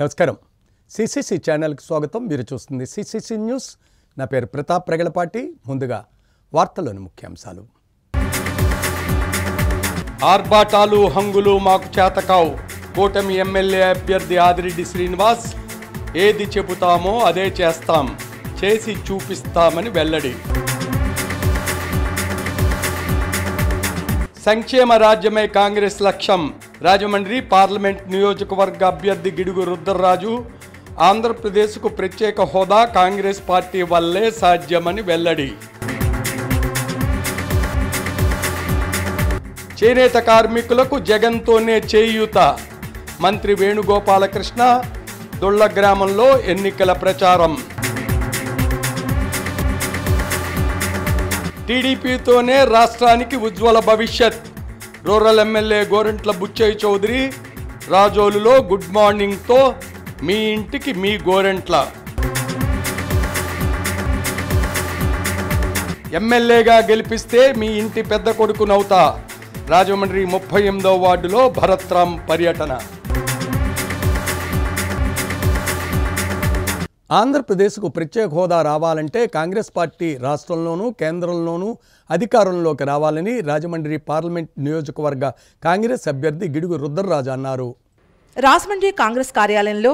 నమస్కారం. సిసిసి ఛానల్కి స్వాగతం. మీరు చూస్తుంది సిసిసి న్యూస్. నా పేరు ప్రతాప్. ప్రగలపాటి ముందుగా వార్తలోని ముఖ్యాంశాలు. ఆర్భాటాలు హంగులు మాకు చేతకావు. కూటమి ఎమ్మెల్యే అభ్యర్థి ఆదిరెడ్డి శ్రీనివాస్ ఏది చెబుతామో అదే చేస్తాం. చేసి చూపిస్తామని వెల్లడి. సంక్షేమ రాజ్యమే కాంగ్రెస్ లక్ష్యం. రాజమండ్రి పార్లమెంట్ నియోజకవర్గ అభ్యర్థి గిడుగు రుద్రరాజు ఆంధ్రప్రదేశ్కు ప్రత్యేక హోదా కాంగ్రెస్ పార్టీ వల్లే సాధ్యమని వెల్లడి. చేనేత కార్మికులకు జగన్తోనే చేయూత. మంత్రి వేణుగోపాలకృష్ణ దుళ్ళ గ్రామంలో ఎన్నికల ప్రచారం. టీడీపీతోనే రాష్ట్రానికి ఉజ్వల భవిష్యత్. రూరల్ ఎమ్మెల్యే గోరంట్ల బుచ్చయ్య చౌదరి రాజోలులో గుడ్ మార్నింగ్తో మీ ఇంటికి మీ గోరెంట్ల. ఎమ్మెల్యేగా గెలిపిస్తే మీ ఇంటి పెద్ద కొడుకునవుతా రాజమండ్రి ముప్పై ఎనిమిదో వార్డులో భరత్రామ్ పర్యటన. ఆంధ్రప్రదేశ్కు ప్రత్యేక హోదా రావాలంటే కాంగ్రెస్ పార్టీ రాష్ట్రంలోనూ కేంద్రంలోనూ అధికారంలోకి రావాలని రాజమండ్రి పార్లమెంట్ నియోజకవర్గ కాంగ్రెస్ అభ్యర్థి గిడుగు రుద్రరాజు అన్నారు. రాజమండ్రి కాంగ్రెస్ కార్యాలయంలో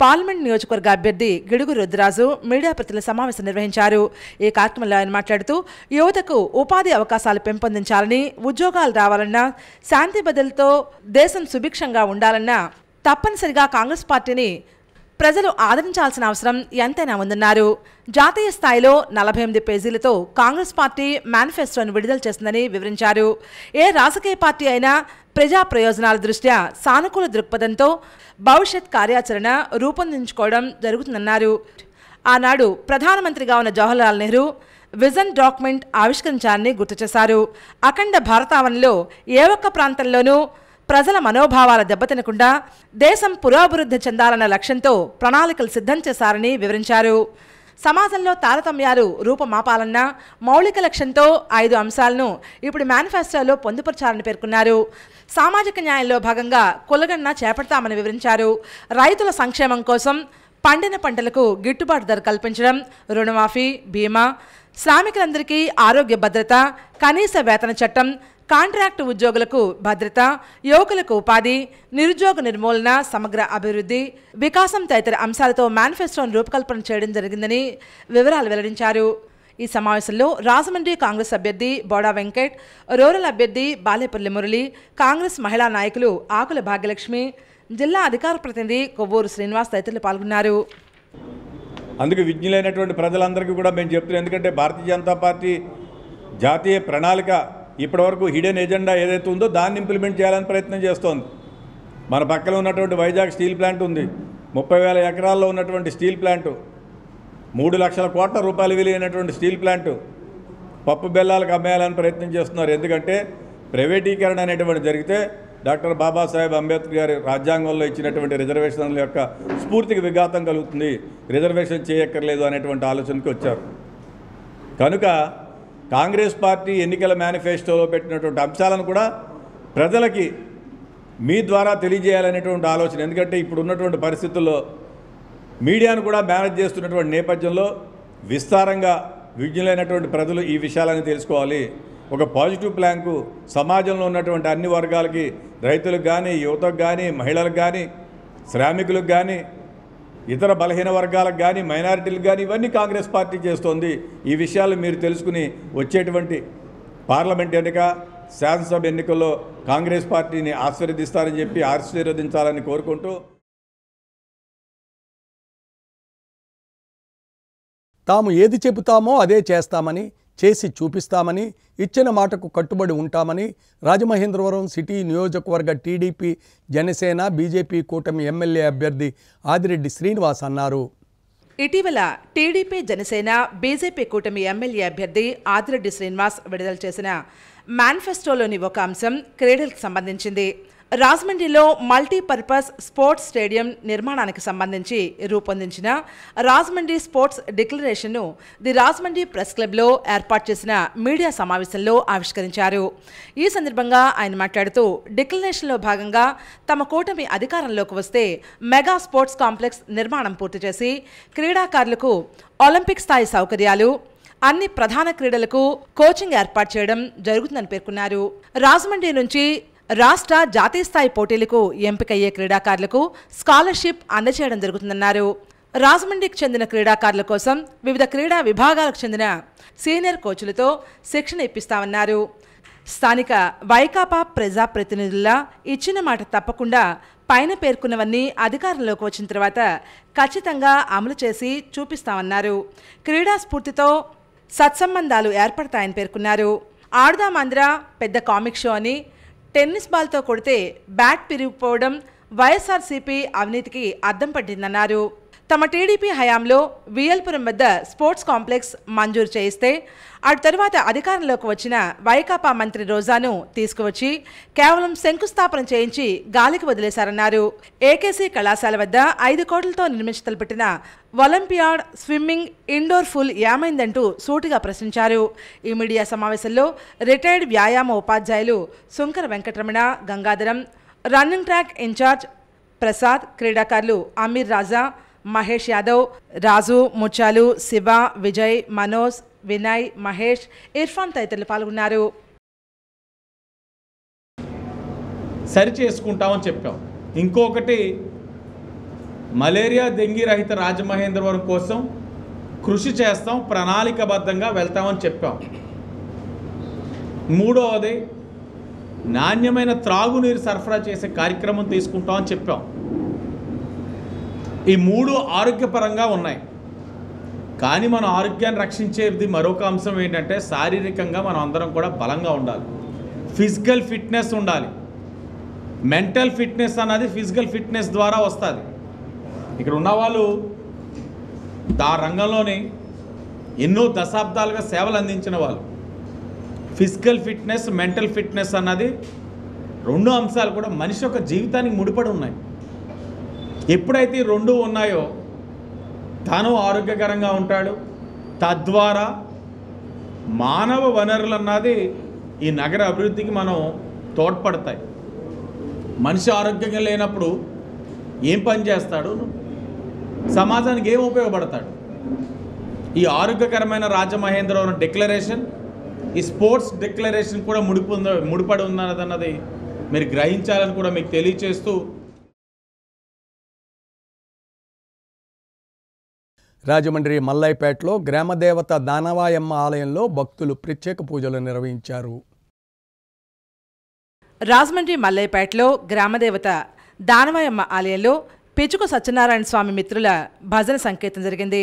పార్లమెంట్ నియోజకవర్గ అభ్యర్థి గిడుగు రుద్రరాజు మీడియా ప్రతినిధుల సమావేశం నిర్వహించారు. ఈ కార్యక్రమంలో ఆయన మాట్లాడుతూ యువతకు ఉపాధి అవకాశాలు పెంపొందించాలని ఉద్యోగాలు రావాలన్నా శాంతి బదులతో దేశం సుభిక్షంగా ఉండాలన్నా తప్పనిసరిగా కాంగ్రెస్ పార్టీని ప్రజలు ఆదరించాల్సిన అవసరం ఎంతైనా ఉందన్నారు. జాతీయ స్థాయిలో నలభై ఎనిమిది పేజీలతో కాంగ్రెస్ పార్టీ మేనిఫెస్టోను విడుదల చేసిందని వివరించారు. ఏ రాజకీయ పార్టీ అయినా ప్రజా ప్రయోజనాల దృష్ట్యా సానుకూల దృక్పథంతో భవిష్యత్ కార్యాచరణ రూపొందించుకోవడం జరుగుతుందన్నారు. ఆనాడు ప్రధానమంత్రిగా ఉన్న జవహర్లాల్ నెహ్రూ విజన్ డాక్యుమెంట్ ఆవిష్కరించారని గుర్తు చేశారు. అఖండ భారతావనిలో ఏ ఒక్క ప్రాంతంలోనూ ప్రజల మనోభావాల దెబ్బతినకుండా దేశం పురోభివృద్ధి చెందాలన్న లక్ష్యంతో ప్రణాళికలు సిద్ధం చేశారని వివరించారు. సమాజంలో తారతమ్యాలు రూపమాపాలన్న మౌలిక లక్ష్యంతో ఐదు అంశాలను ఇప్పుడు మేనిఫెస్టోలో పొందుపరచాలని పేర్కొన్నారు. సామాజిక న్యాయంలో భాగంగా కులగణన చేపడతామని వివరించారు. రైతుల సంక్షేమం కోసం పండిన పంటలకు గిట్టుబాటు ధర కల్పించడం రుణమాఫీ బీమా శ్రామికులందరికీ ఆరోగ్య భద్రత కనీస వేతన చట్టం కాంట్రాక్టు ఉద్యోగులకు భద్రత యువకులకు ఉపాధి నిరుద్యోగ నిర్మూలన సమగ్ర అభివృద్ధి వికాసం తదితర అంశాలతో మేనిఫెస్టోను రూపకల్పన చేయడం జరిగిందని వివరాలు వెల్లడించారు. ఈ సమావేశంలో రాజమండ్రి కాంగ్రెస్ అభ్యర్థి బోడా వెంకట్ రూరల్ అభ్యర్థి బాలేపల్లి మురళి కాంగ్రెస్ మహిళా నాయకులు ఆకుల భాగ్యలక్ష్మి జిల్లా అధికార ప్రతినిధి కొవ్వూరు శ్రీనివాస్ తదితరులు పాల్గొన్నారు. అందుకు విజ్ఞులైనటువంటి ప్రజలందరికీ కూడా మేము చెప్తున్నాం. ఎందుకంటే భారతీయ జనతా పార్టీ జాతీయ ప్రణాళిక ఇప్పటివరకు హిడెన్ ఎజెండా ఏదైతే ఉందో దాన్ని ఇంప్లిమెంట్ చేయాలని ప్రయత్నం చేస్తోంది. మన పక్కన ఉన్నటువంటి వైజాగ్ స్టీల్ ప్లాంట్ ఉంది. ముప్పై వేల ఎకరాల్లో ఉన్నటువంటి స్టీల్ ప్లాంటు. మూడు లక్షల కోట్ల రూపాయలు విలువైనటువంటి స్టీల్ ప్లాంటు పప్పు బెల్లాలకు అమ్మేయాలని ప్రయత్నం చేస్తున్నారు. ఎందుకంటే ప్రైవేటీకరణ అనేటువంటి జరిగితే డాక్టర్ బాబాసాహెబ్ అంబేద్కర్ గారి రాజ్యాంగంలో ఇచ్చినటువంటి రిజర్వేషన్ల యొక్క స్ఫూర్తికి విఘాతం కలుగుతుంది. రిజర్వేషన్ చేయక్కర్లేదు అనేటువంటి ఆలోచనకి వచ్చారు. కనుక కాంగ్రెస్ పార్టీ ఎన్నికల మేనిఫెస్టోలో పెట్టినటువంటి అంశాలను కూడా ప్రజలకి మీ ద్వారా తెలియజేయాలనేటువంటి ఆలోచన. ఎందుకంటే ఇప్పుడు ఉన్నటువంటి పరిస్థితుల్లో మీడియాను కూడా మేనేజ్ చేస్తున్నటువంటి నేపథ్యంలో విస్తారంగా విజ్ఞులైనటువంటి ప్రజలు ఈ విషయాలని తెలుసుకోవాలి. ఒక పాజిటివ్ ప్లాన్కు సమాజంలో ఉన్నటువంటి అన్ని వర్గాలకి రైతులకు కానీ యువతకు కానీ మహిళలకు కానీ శ్రామికులకు కానీ ఇతర బలహీన వర్గాలకు కానీ మైనారిటీలకు కానీ ఇవన్నీ కాంగ్రెస్ పార్టీ చేస్తోంది. ఈ విషయాలు మీరు తెలుసుకుని వచ్చేటువంటి పార్లమెంట్ ఎన్నిక శాసనసభ ఎన్నికల్లో కాంగ్రెస్ పార్టీని ఆశీర్వదిస్తారని చెప్పి ఆశీర్వదించాలని కోరుకుంటూ తాము ఏది చెబుతామో అదే చేస్తామని చేసి చూపిస్తామని ఇచ్చిన మాటకు కట్టుబడి ఉంటామని రాజమహేంద్రవరం సిటీ నియోజకవర్గ టీడీపీ జనసేన బీజేపీ కూటమి ఎమ్మెల్యే అభ్యర్థి ఆదిరెడ్డి శ్రీనివాస్ అన్నారు. ఇటీవల టీడీపీ జనసేన బీజేపీ కూటమి ఎమ్మెల్యే అభ్యర్థి ఆదిరెడ్డి శ్రీనివాస్ విడుదల చేసిన మేనిఫెస్టోలోని ఒక అంశం క్రీడలకు సంబంధించింది. రాజమండ్రిలో మల్టీపర్పస్ స్పోర్ట్స్ స్టేడియం నిర్మాణానికి సంబంధించి రూపొందించిన రాజమండ్రి స్పోర్ట్స్ డిక్లరేషన్ను ది రాజమండ్రి ప్రెస్ క్లబ్లో ఏర్పాటు చేసిన మీడియా సమావేశంలో ఆవిష్కరించారు. ఈ సందర్భంగా ఆయన మాట్లాడుతూ డిక్లరేషన్లో భాగంగా తమ కూటమి అధికారంలోకి వస్తే మెగా స్పోర్ట్స్ కాంప్లెక్స్ నిర్మాణం పూర్తి చేసి క్రీడాకారులకు ఒలింపిక్ స్థాయి సౌకర్యాలు అన్ని ప్రధాన క్రీడలకు కోచింగ్ ఏర్పాటు చేయడం జరుగుతుందని పేర్కొన్నారు. రాజమండ్రి నుంచి రాష్ట్ర జాతీయ స్థాయి పోటీలకు ఎంపికయ్యే క్రీడాకారులకు స్కాలర్షిప్ అందజేయడం జరుగుతుందన్నారు. రాజమండ్రికి చెందిన క్రీడాకారుల కోసం వివిధ క్రీడా విభాగాలకు చెందిన సీనియర్ కోచ్లతో శిక్షణ ఇప్పిస్తామన్నారు. స్థానిక వైకాపా ప్రజాప్రతినిధుల ఇచ్చిన మాట తప్పకుండా పైన పేర్కొన్నవన్నీ అధికారంలోకి వచ్చిన తర్వాత ఖచ్చితంగా అమలు చేసి చూపిస్తామన్నారు. క్రీడా స్ఫూర్తితో సత్సంబంధాలు ఏర్పడతాయని పేర్కొన్నారు. ఆడదామంద్ర పెద్ద కామిక్ షో అని టెన్నిస్ బాల్తో కొడితే బ్యాట్ పిరిగిపోవడం వైఎస్ఆర్సీపీ అవినీతికి అద్దం పట్టిందన్నారు. తమ టీడీపీ హయాంలో వియల్పురం వద్ద స్పోర్ట్స్ కాంప్లెక్స్ మంజూరు చేయిస్తే అటు తరువాత అధికారంలోకి వచ్చిన వైకాపా మంత్రి రోజాను తీసుకువచ్చి కేవలం శంకుస్థాపన చేయించి గాలికి వదిలేశారన్నారు. ఏకేసీ కళాశాల వద్ద ఐదు కోట్లతో నిర్మించి తలపెట్టిన ఒలింపియాడ్ స్విమ్మింగ్ ఇండోర్ ఫుల్ ఏమైందంటూ సూటిగా ప్రశ్నించారు. ఈ మీడియా సమావేశంలో రిటైర్డ్ వ్యాయామ ఉపాధ్యాయులు Sunkara Venkataramana Gangadharam running track incharge Prasad క్రీడాకారులు అమీర్ రాజా మహేష్ యాదవ్ రాజు ముచ్చాలు శివ విజయ్ మనోజ్ వినయ్ మహేష్ ఇర్ఫాన్ తదితరులు పాల్గొన్నారు. సరి చేసుకుంటామని చెప్పాం. ఇంకొకటి మలేరియా డెంగీ రహిత రాజమహేంద్రవరం కోసం కృషి చేస్తాం ప్రణాళికబద్ధంగా వెళ్తామని చెప్పాం. మూడవది నాణ్యమైన త్రాగునీరు సరఫరా చేసే కార్యక్రమం తీసుకుంటామని చెప్పాం. ఈ మూడు ఆరోగ్యపరంగా ఉన్నాయి. కానీ మన ఆరోగ్యాన్ని రక్షించేది మరొక అంశం ఏంటంటే శారీరకంగా మనం అందరం కూడా బలంగా ఉండాలి. ఫిజికల్ ఫిట్నెస్ ఉండాలి. మెంటల్ ఫిట్నెస్ అన్నది ఫిజికల్ ఫిట్నెస్ ద్వారా వస్తుంది. ఇక్కడ ఉన్నవాళ్ళు ఆ రంగంలోని ఎన్నో దశాబ్దాలుగా సేవలు అందించిన వాళ్ళు. ఫిజికల్ ఫిట్నెస్ మెంటల్ ఫిట్నెస్ అన్నది రెండు అంశాలు కూడా మనిషి యొక్క జీవితానికి ముడిపడి ఉన్నాయి. ఎప్పుడైతే ఈ రెండు ఉన్నాయో తను ఆరోగ్యకరంగా ఉంటాడు. తద్వారా మానవ వనరులు అన్నది ఈ నగర అభివృద్ధికి మనం తోడ్పడతాయి. మనిషి ఆరోగ్యంగా లేనప్పుడు ఏం పని చేస్తాడు? సమాజానికి ఏం ఉపయోగపడతాడు? ఈ ఆరోగ్యకరమైన రాజమహేంద్రవరం డిక్లరేషన్ ఈ స్పోర్ట్స్ డిక్లరేషన్ కూడా ముడిపొంద ముడిపడి ఉన్నదన్నది మీరు గ్రహించాలని కూడా మీకు తెలియచేస్తూ రాజమండ్రి మల్లైపేటలో గ్రామదేవత దానవాయమ్మ ఆలయంలో భక్తులు ప్రత్యేక పూజలు నిర్వహించారు. రాజమండ్రి మల్లైపేటలో గ్రామదేవత దానవాయమ్మ ఆలయంలో పిచుకు సత్యనారాయణ స్వామి మిత్రుల భజన సంకేతం జరిగింది.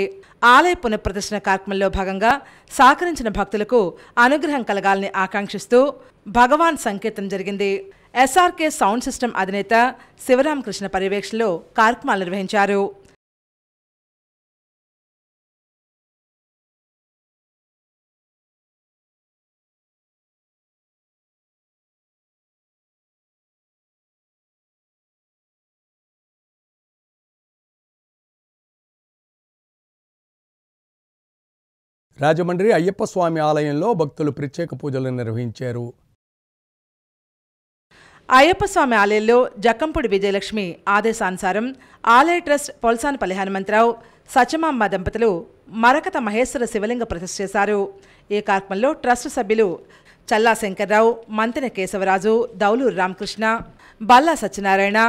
ఆలయ పునఃప్రదర్శన కార్యక్రమంలో భాగంగా సహకరించిన భక్తులకు అనుగ్రహం కలగాలని ఆకాంక్షిస్తూ భగవాన్ సంకేతం జరిగింది. ఎస్ఆర్కే సౌండ్ సిస్టమ్ అధినేత శివరామకృష్ణ పర్యవేక్షణలో కార్యక్రమాలు నిర్వహించారు. రాజమండ్రి అయ్యప్ప స్వామి ఆలయంలో భక్తులు ప్రత్యేక పూజలు నిర్వహించారు. అయ్యప్ప స్వామి ఆలయంలో జక్కంపూడి విజయలక్ష్మి ఆదేశానుసారం ఆలయ ట్రస్ట్ పొల్సానపల్లి హనుమంతరావు సత్యమాంబ దంపతులు మరకత మహేశ్వర శివలింగ ప్రతిష్ఠ చేశారు. ఈ కార్యక్రమంలో ట్రస్ట్ సభ్యులు చల్లా శంకర్రావు మంతెన కేశవరాజు దౌలూరు రామకృష్ణ బల్లా సత్యనారాయణ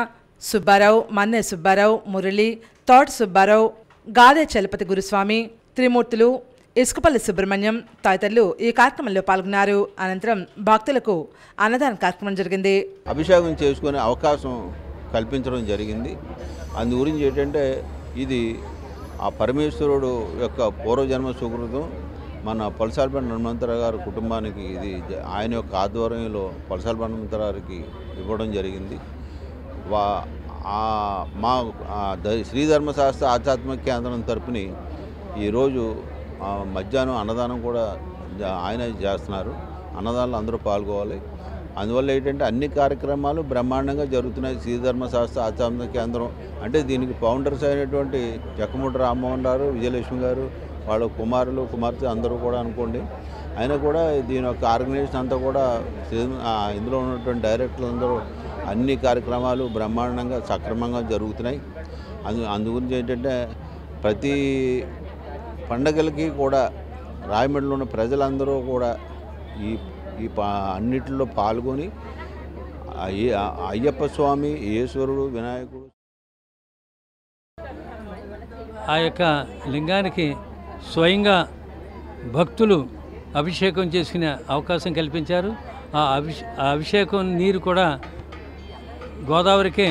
సుబ్బారావు మన్నె సుబ్బారావు మురళి తోట సుబ్బారావు గాదే చలపతి గురుస్వామి త్రిమూర్తులు ఇసుకపల్లి సుబ్రహ్మణ్యం తదితరులు ఈ కార్యక్రమంలో పాల్గొన్నారు. అనంతరం భక్తులకు అన్నదాన కార్యక్రమం జరిగింది. అభిషేకం చేసుకునే అవకాశం కల్పించడం జరిగింది. అందు గురించి ఏంటంటే ఇది ఆ పరమేశ్వరుడు యొక్క పూర్వజన్మ సుకృతం. మన పలసాలపండి హనుమంతరావు గారి కుటుంబానికి ఇది ఆయన యొక్క ఆధ్వర్యంలో పలసాలపండి హనుమంతరావుకి ఇవ్వడం జరిగింది. వా ఆ మా ద- శ్రీ ధర్మశాస్త్ర ఆధ్యాత్మిక కేంద్రం తరపుని ఈరోజు మధ్యాహ్నం అన్నదానం కూడా ఆయన చేస్తున్నారు. అన్నదానంలో అందరూ పాల్గొవాలి. అందువల్ల ఏంటంటే అన్ని కార్యక్రమాలు బ్రహ్మాండంగా జరుగుతున్నాయి. శ్రీధర్మశాస్త్ర ఆచార కేంద్రం అంటే దీనికి ఫౌండర్స్ అయినటువంటి జక్కముడి రామ్మోహన్ గారు విజయలక్ష్మి గారు వాళ్ళ కుమారులు కుమార్తె అందరూ కూడా అనుకోండి. అయినా కూడా దీని యొక్క ఆర్గనైజేషన్ అంతా కూడా ఇందులో ఉన్నటువంటి డైరెక్టర్లు అందరూ అన్ని కార్యక్రమాలు బ్రహ్మాండంగా సక్రమంగా జరుగుతున్నాయి. అందు అందు గురించి ఏంటంటే ప్రతి పండగలకి కూడా రాయమండ్రిలో ఉన్న ప్రజలందరూ కూడా ఈ ఈ పా అన్నిటిలో పాల్గొని అయ్య- అయ్యప్ప స్వామి ఈశ్వరుడు వినాయకుడు. ఆ యొక్క లింగానికి స్వయంగా భక్తులు అభిషేకం చేసుకునే అవకాశం కల్పించారు. ఆ అభిషే అభిషేకం నీరు కూడా గోదావరికి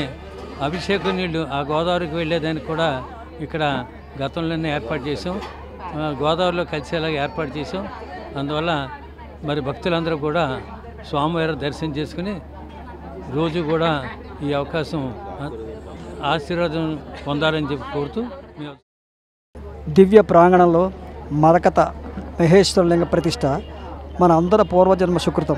అభిషేకం నీళ్ళు ఆ గోదావరికి వెళ్ళేదానికి కూడా ఇక్కడ గతంలోనే ఏర్పాటు చేసాం గోదావరిలో కలిసేలాగా ఏర్పాటు చేసాం అందువల్ల మరి భక్తులందరూ కూడా స్వామివారి దర్శనం చేసుకుని రోజు కూడా ఈ అవకాశం ఆశీర్వాదం పొందాలని చెప్పి కోరుతూ దివ్య ప్రాంగణంలో మరకత మహేశ్వరలింగ ప్రతిష్ట మన అందరి పూర్వజన్మ సుకృతం.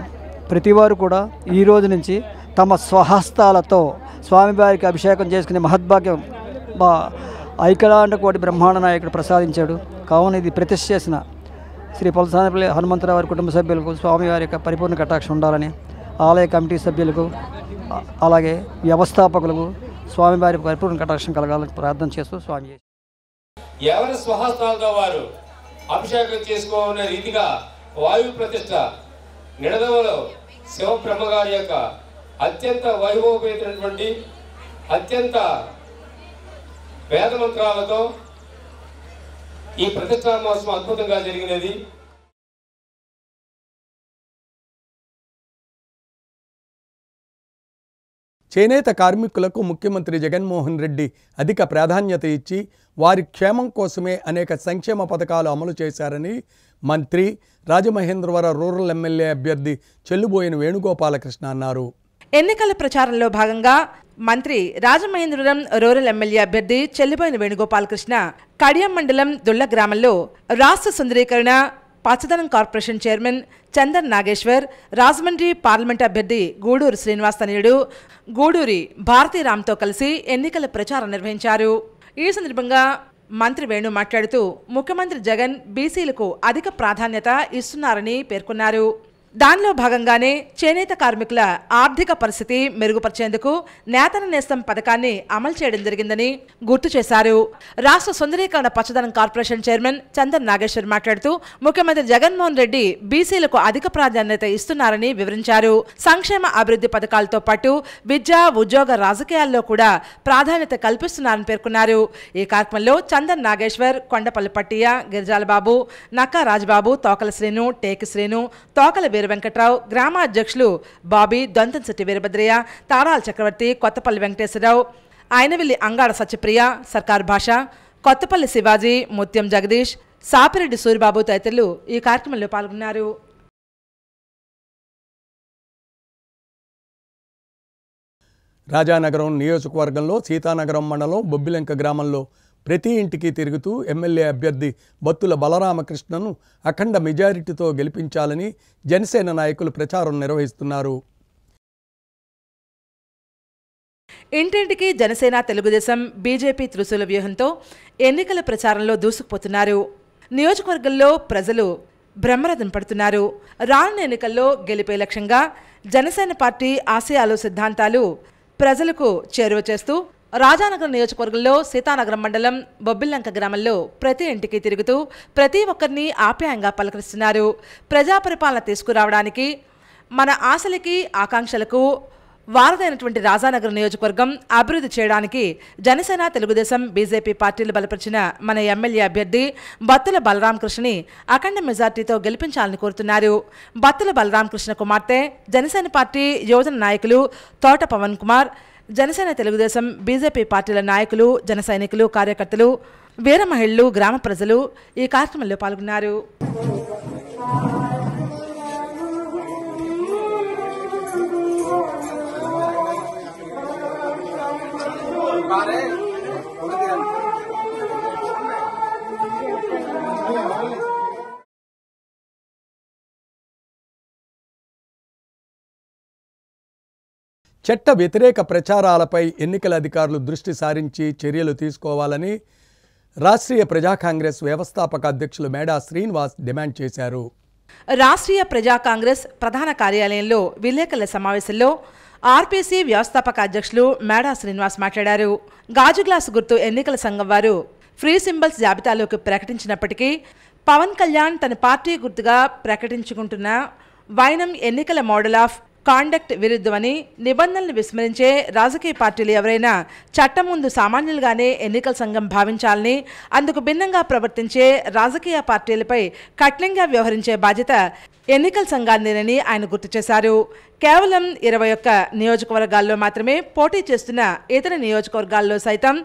ప్రతివారు కూడా ఈ రోజు నుంచి తమ స్వహస్తాలతో స్వామివారికి అభిషేకం చేసుకునే మహద్భాగ్యం ఐక్యలాంటి ఐకలాండ కోటి బ్రహ్మాండ నాయకుడు ప్రసాదించాడు. కావున ఇది ప్రతిష్ఠ చేసిన శ్రీ పొలసానపల్లి హనుమంతరావు వారి కుటుంబ సభ్యులకు స్వామివారి యొక్క పరిపూర్ణ కటాక్షం ఉండాలని ఆలయ కమిటీ సభ్యులకు అలాగే వ్యవస్థాపకులకు స్వామివారి పరిపూర్ణ కటాక్షం కలగాలని ప్రార్థన చేస్తూ స్వామి ఎవరి స్వహస్తాలతో వారు అభిషేకం చేసుకోవాలనే రీతిగా వాయు ప్రతిష్ట నిడదవలో శివబ్రహ్మ గారి యొక్క అత్యంత వైభవపేతమైనటువంటి అత్యంత వేద మంత్రాలతో ఈ ప్రతిష్టా మహోత్సవం అద్భుతంగా జరిగినది. చేనేత కార్మికులకు ముఖ్యమంత్రి జగన్మోహన్ రెడ్డి అధిక ప్రాధాన్యత ఇచ్చి వారి క్షేమం కోసమే అనేక సంక్షేమ పథకాలు అమలు చేశారని మంత్రి రాజమహేంద్రవర రూరల్ ఎమ్మెల్యే అభ్యర్థి చెల్లుబోయిన వేణుగోపాలకృష్ణ అన్నారు. ఎన్నికల ప్రచారంలో భాగంగా మంత్రి రాజమహేంద్రవరం రూరల్ ఎమ్మెల్యే అభ్యర్థి చెల్లిపోయిన వేణుగోపాలకృష్ణ కడియం మండలం దుళ్ళ గ్రామంలో రాష్ట్ర సుందరీకరణ పచ్చదనం corporation chairman Chandan Nageswar Rajahmundry parliament అభ్యర్థి గూడూరు శ్రీనివాస్ తనయుడు గూడూరి భారతీరామ్తో కలిసి ఎన్నికల ప్రచారం నిర్వహించారు. ఈ సందర్భంగా మంత్రి వేణు మాట్లాడుతూ ముఖ్యమంత్రి జగన్ బీసీలకు అధిక ప్రాధాన్యత ఇస్తున్నారని పేర్కొన్నారు. దానిలో భాగంగానే చేనేత కార్మికుల ఆర్థిక పరిస్థితి మెరుగుపరిచేందుకు నేతన నేస్తం పథకాన్ని అమలు చేయడం జరిగిందని గుర్తు చేశారు. రాష్ట్ర సుందరీకరణ పచ్చదనం కార్పొరేషన్ చైర్మన్ చందన్ నాగేశ్వర్ మాట్లాడుతూ ముఖ్యమంత్రి జగన్మోహన్ రెడ్డి బీసీలకు అధిక ప్రాధాన్యత ఇస్తున్నారని వివరించారు. సంక్షేమ అభివృద్ధి పథకాలతో పాటు విద్య ఉద్యోగ రాజకీయాల్లో కూడా ప్రాధాన్యత కల్పిస్తున్నారని పేర్కొన్నారు. ఈ కార్యక్రమంలో చందన్ నాగేశ్వర్ కొండపల్లి పట్టియ గిరిజాల బాబు నక్కా రాజబాబు తోకల శ్రీను టేకి శ్రీను తోకల వీర వెంకట్రావు గ్రామ అధ్యక్షులు బాబీ దొంతంశెట్టి వీరభద్రయ్య తారాల చక్రవర్తి కొత్తపల్లి వెంకటేశ్వరరావు ఆయనవిల్లి అంగాడ సత్యప్రియ సర్కార్ భాష కొత్తపల్లి శివాజీ ముత్యం జగదీష్ సాపిరెడ్డి సూరిబాబు తదితరులు ఈ కార్యక్రమంలో పాల్గొన్నారు. రాజానగరం నియోజకవర్గంలో సీతానగరం మండలం బొబ్బిలంక గ్రామంలో ప్రతి ఇంటికి తిరుగుతూ ఎమ్మెల్యే అభ్యర్థి బత్తుల బలరామకృష్ణను అఖండ మెజారిటీతో గెలిపించాలని జనసేన నాయకులు ప్రచారం నిర్వహిస్తున్నారు. ఇంటింటికి జనసేన తెలుగుదేశం బీజేపీ త్రిశూల వ్యూహంతో ఎన్నికల ప్రచారంలో దూసుకుపోతున్నారు. నియోజకవర్గంలో ప్రజలు బ్రహ్మరథం పడుతున్నారు. రానున్న ఎన్నికల్లో గెలిపే లక్ష్యంగా జనసేన పార్టీ ఆశయాలు సిద్ధాంతాలు ప్రజలకు చేరువ చేస్తూ రాజానగరం నియోజకవర్గంలో సీతానగరం మండలం బొబ్బిల్లంక గ్రామంలో ప్రతి ఇంటికి తిరుగుతూ ప్రతి ఒక్కరిని ఆప్యాయంగా పలకరిస్తున్నారు. ప్రజా పరిపాలన తీసుకురావడానికి మన ఆశలకి ఆకాంక్షలకు వారదైనటువంటి రాజానగర్ నియోజకవర్గం అభివృద్ధి చేయడానికి జనసేన తెలుగుదేశం బీజేపీ పార్టీలు బలపరిచిన మన ఎమ్మెల్యే అభ్యర్థి బత్తుల బలరామకృష్ణని అఖండ మెజార్టీతో గెలిపించాలని కోరుతున్నారు. బత్తుల బలరామకృష్ణ కుమార్తె జనసేన పార్టీ యువజన నాయకులు తోట పవన్ కుమార్ జనసేన తెలుగుదేశం బీజేపీ పార్టీల నాయకులు జన సైనికులు కార్యకర్తలు వీర మహిళలు గ్రామ ప్రజలు ఈ కార్యక్రమంలో పాల్గొన్నారు. చట్ట వ్యతిరేక ప్రచారాలపై ఎన్నికల అధికారులు దృష్టి సారించి చర్యలు తీసుకోవాలని రాష్ట్రీయ ప్రజా కాంగ్రెస్ వ్యవస్థాపక అధ్యక్షులు మేడా శ్రీనివాస్ డిమాండ్ చేశారు. రాష్ట్రీయ ప్రజా కాంగ్రెస్ ప్రధాన కార్యాలయంలో విలేకరుల సమావేశంలో ఆర్పీసీ వ్యవస్థాపక అధ్యక్షులు మేడా శ్రీనివాస్ మాట్లాడారు. గాజు గ్లాసు గుర్తు ఎన్నికల సంఘం వారు ఫ్రీ సింబల్స్ జాబితాలోకి ప్రకటించినప్పటికీ పవన్ కళ్యాణ్ తన పార్టీ గుర్తుగా ప్రకటించుకుంటున్న వైనం ఎన్నికల మోడల్ ఆఫ్ కాండక్ట్ విరుద్ధమని నిబంధనలు విస్మరించే రాజకీయ పార్టీలు ఎవరైనా చట్టం ముందు సామాన్యులుగానే ఎన్నికల సంఘం భావించాలని అందుకు భిన్నంగా ప్రవర్తించే రాజకీయ పార్టీలపై కఠినంగా వ్యవహరించే బాధ్యత ఎన్నికల సంఘాన్నేనని ఆయన గుర్తు చేశారు. కేవలం ఇరవై ఒక్క నియోజకవర్గాల్లో మాత్రమే పోటీ చేస్తున్న ఇతర నియోజకవర్గాల్లో సైతం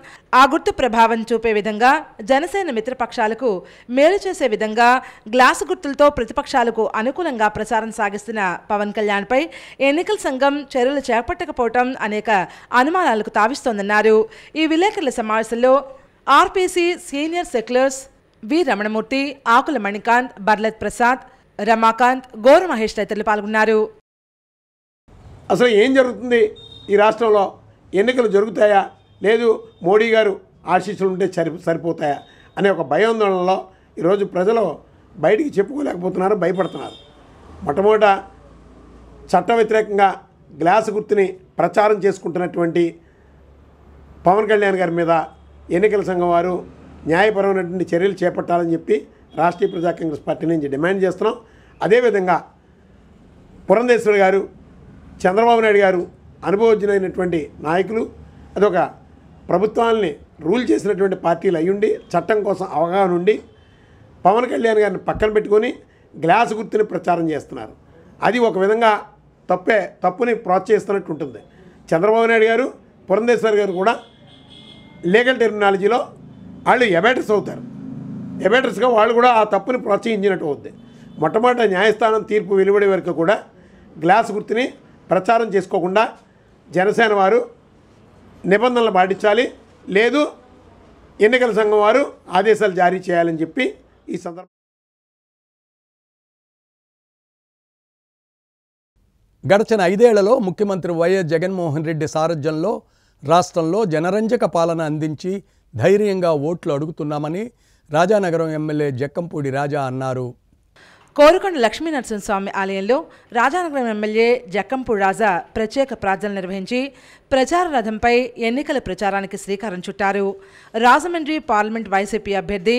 ఆ గుర్తు ప్రభావం చూపే విధంగా జనసేన మిత్రపక్షాలకు మేలు చేసే విధంగా గ్లాసు గుర్తులతో ప్రతిపక్షాలకు అనుకూలంగా ప్రచారం సాగిస్తున్న పవన్ కళ్యాణ్పై ఎన్నికల సంఘం చర్యలు చేపట్టకపోవటం అనేక అనుమానాలకు తావిస్తోందన్నారు. ఈ విలేకరుల సమావేశంలో RPC senior seculars V Ramanamurthy Akula Manikanth Barlath Prasad Ramakanth Goru Mahesh తదితరులు పాల్గొన్నారు. అసలు ఏం జరుగుతుంది? ఈ రాష్ట్రంలో ఎన్నికలు జరుగుతాయా? లేదు మోడీ గారు ఆశీస్సులు ఉంటే సరి సరిపోతాయా? అనే ఒక భయాందోళనలో ఈరోజు ప్రజలు బయటికి చెప్పుకోలేకపోతున్నారు భయపడుతున్నారు. మొట్టమొదట చట్ట వ్యతిరేకంగా గ్లాస్ గుర్తుని ప్రచారం చేసుకుంటున్నటువంటి పవన్ కళ్యాణ్ గారి మీద ఎన్నికల సంఘం వారు న్యాయపరమైనటువంటి చర్యలు చేపట్టాలని చెప్పి రాష్ట్రీయ ప్రజా కాంగ్రెస్ పార్టీ నుంచి డిమాండ్ చేస్తున్నాం. అదేవిధంగా పురంధేశ్వరి గారు చంద్రబాబు నాయుడు గారు అనుభవజ్ఞులైనటువంటి నాయకులు అదొక ప్రభుత్వాన్ని రూల్ చేసినటువంటి పార్టీలు అయ్యుండి చట్టం కోసం అవగాహన ఉండి పవన్ కళ్యాణ్ గారిని పక్కన పెట్టుకొని గ్లాస్ గుర్తుని ప్రచారం చేస్తున్నారు. అది ఒక విధంగా తప్పే తప్పుని ప్రోత్సహిస్తున్నట్టు ఉంటుంది. చంద్రబాబు నాయుడు గారు పురంధేశ్వర్ గారు కూడా లీగల్ టెర్మినాలజీలో వాళ్ళు ఎబేటర్స్ అవుతారు. డెబేటర్స్గా వాళ్ళు కూడా ఆ తప్పుని ప్రోత్సహించినట్టు అవుద్ది. మొట్టమొదట న్యాయస్థానం తీర్పు వెలువడే వరకు కూడా గ్లాస్ గుర్తుని ప్రచారం చేసుకోకుండా జనసేన వారు నిబంధనలు పాటించాలి. లేదు ఎన్నికల సంఘం వారు ఆదేశాలు జారీ చేయాలని చెప్పి ఈ సందర్భం గడచిన ఐదేళ్ళలో ముఖ్యమంత్రి వైఎస్ జగన్మోహన్ రెడ్డి సారథ్యంలో రాష్ట్రంలో జనరంజక పాలన అందించి ధైర్యంగా ఓట్లు అడుగుతున్నామని రాజానగరం ఎమ్మెల్యే జక్కంపూడి రాజా అన్నారు. కోరుకొండ లక్ష్మీనరసింహస్వామి ఆలయంలో రాజానగరం ఎమ్మెల్యే జక్కంపూడి రాజా ప్రత్యేక ప్రార్థనలు నిర్వహించి ప్రచార రథంపై ఎన్నికల ప్రచారానికి శ్రీకారం చుట్టారు. రాజమండ్రి పార్లమెంట్ వైసీపీ అభ్యర్థి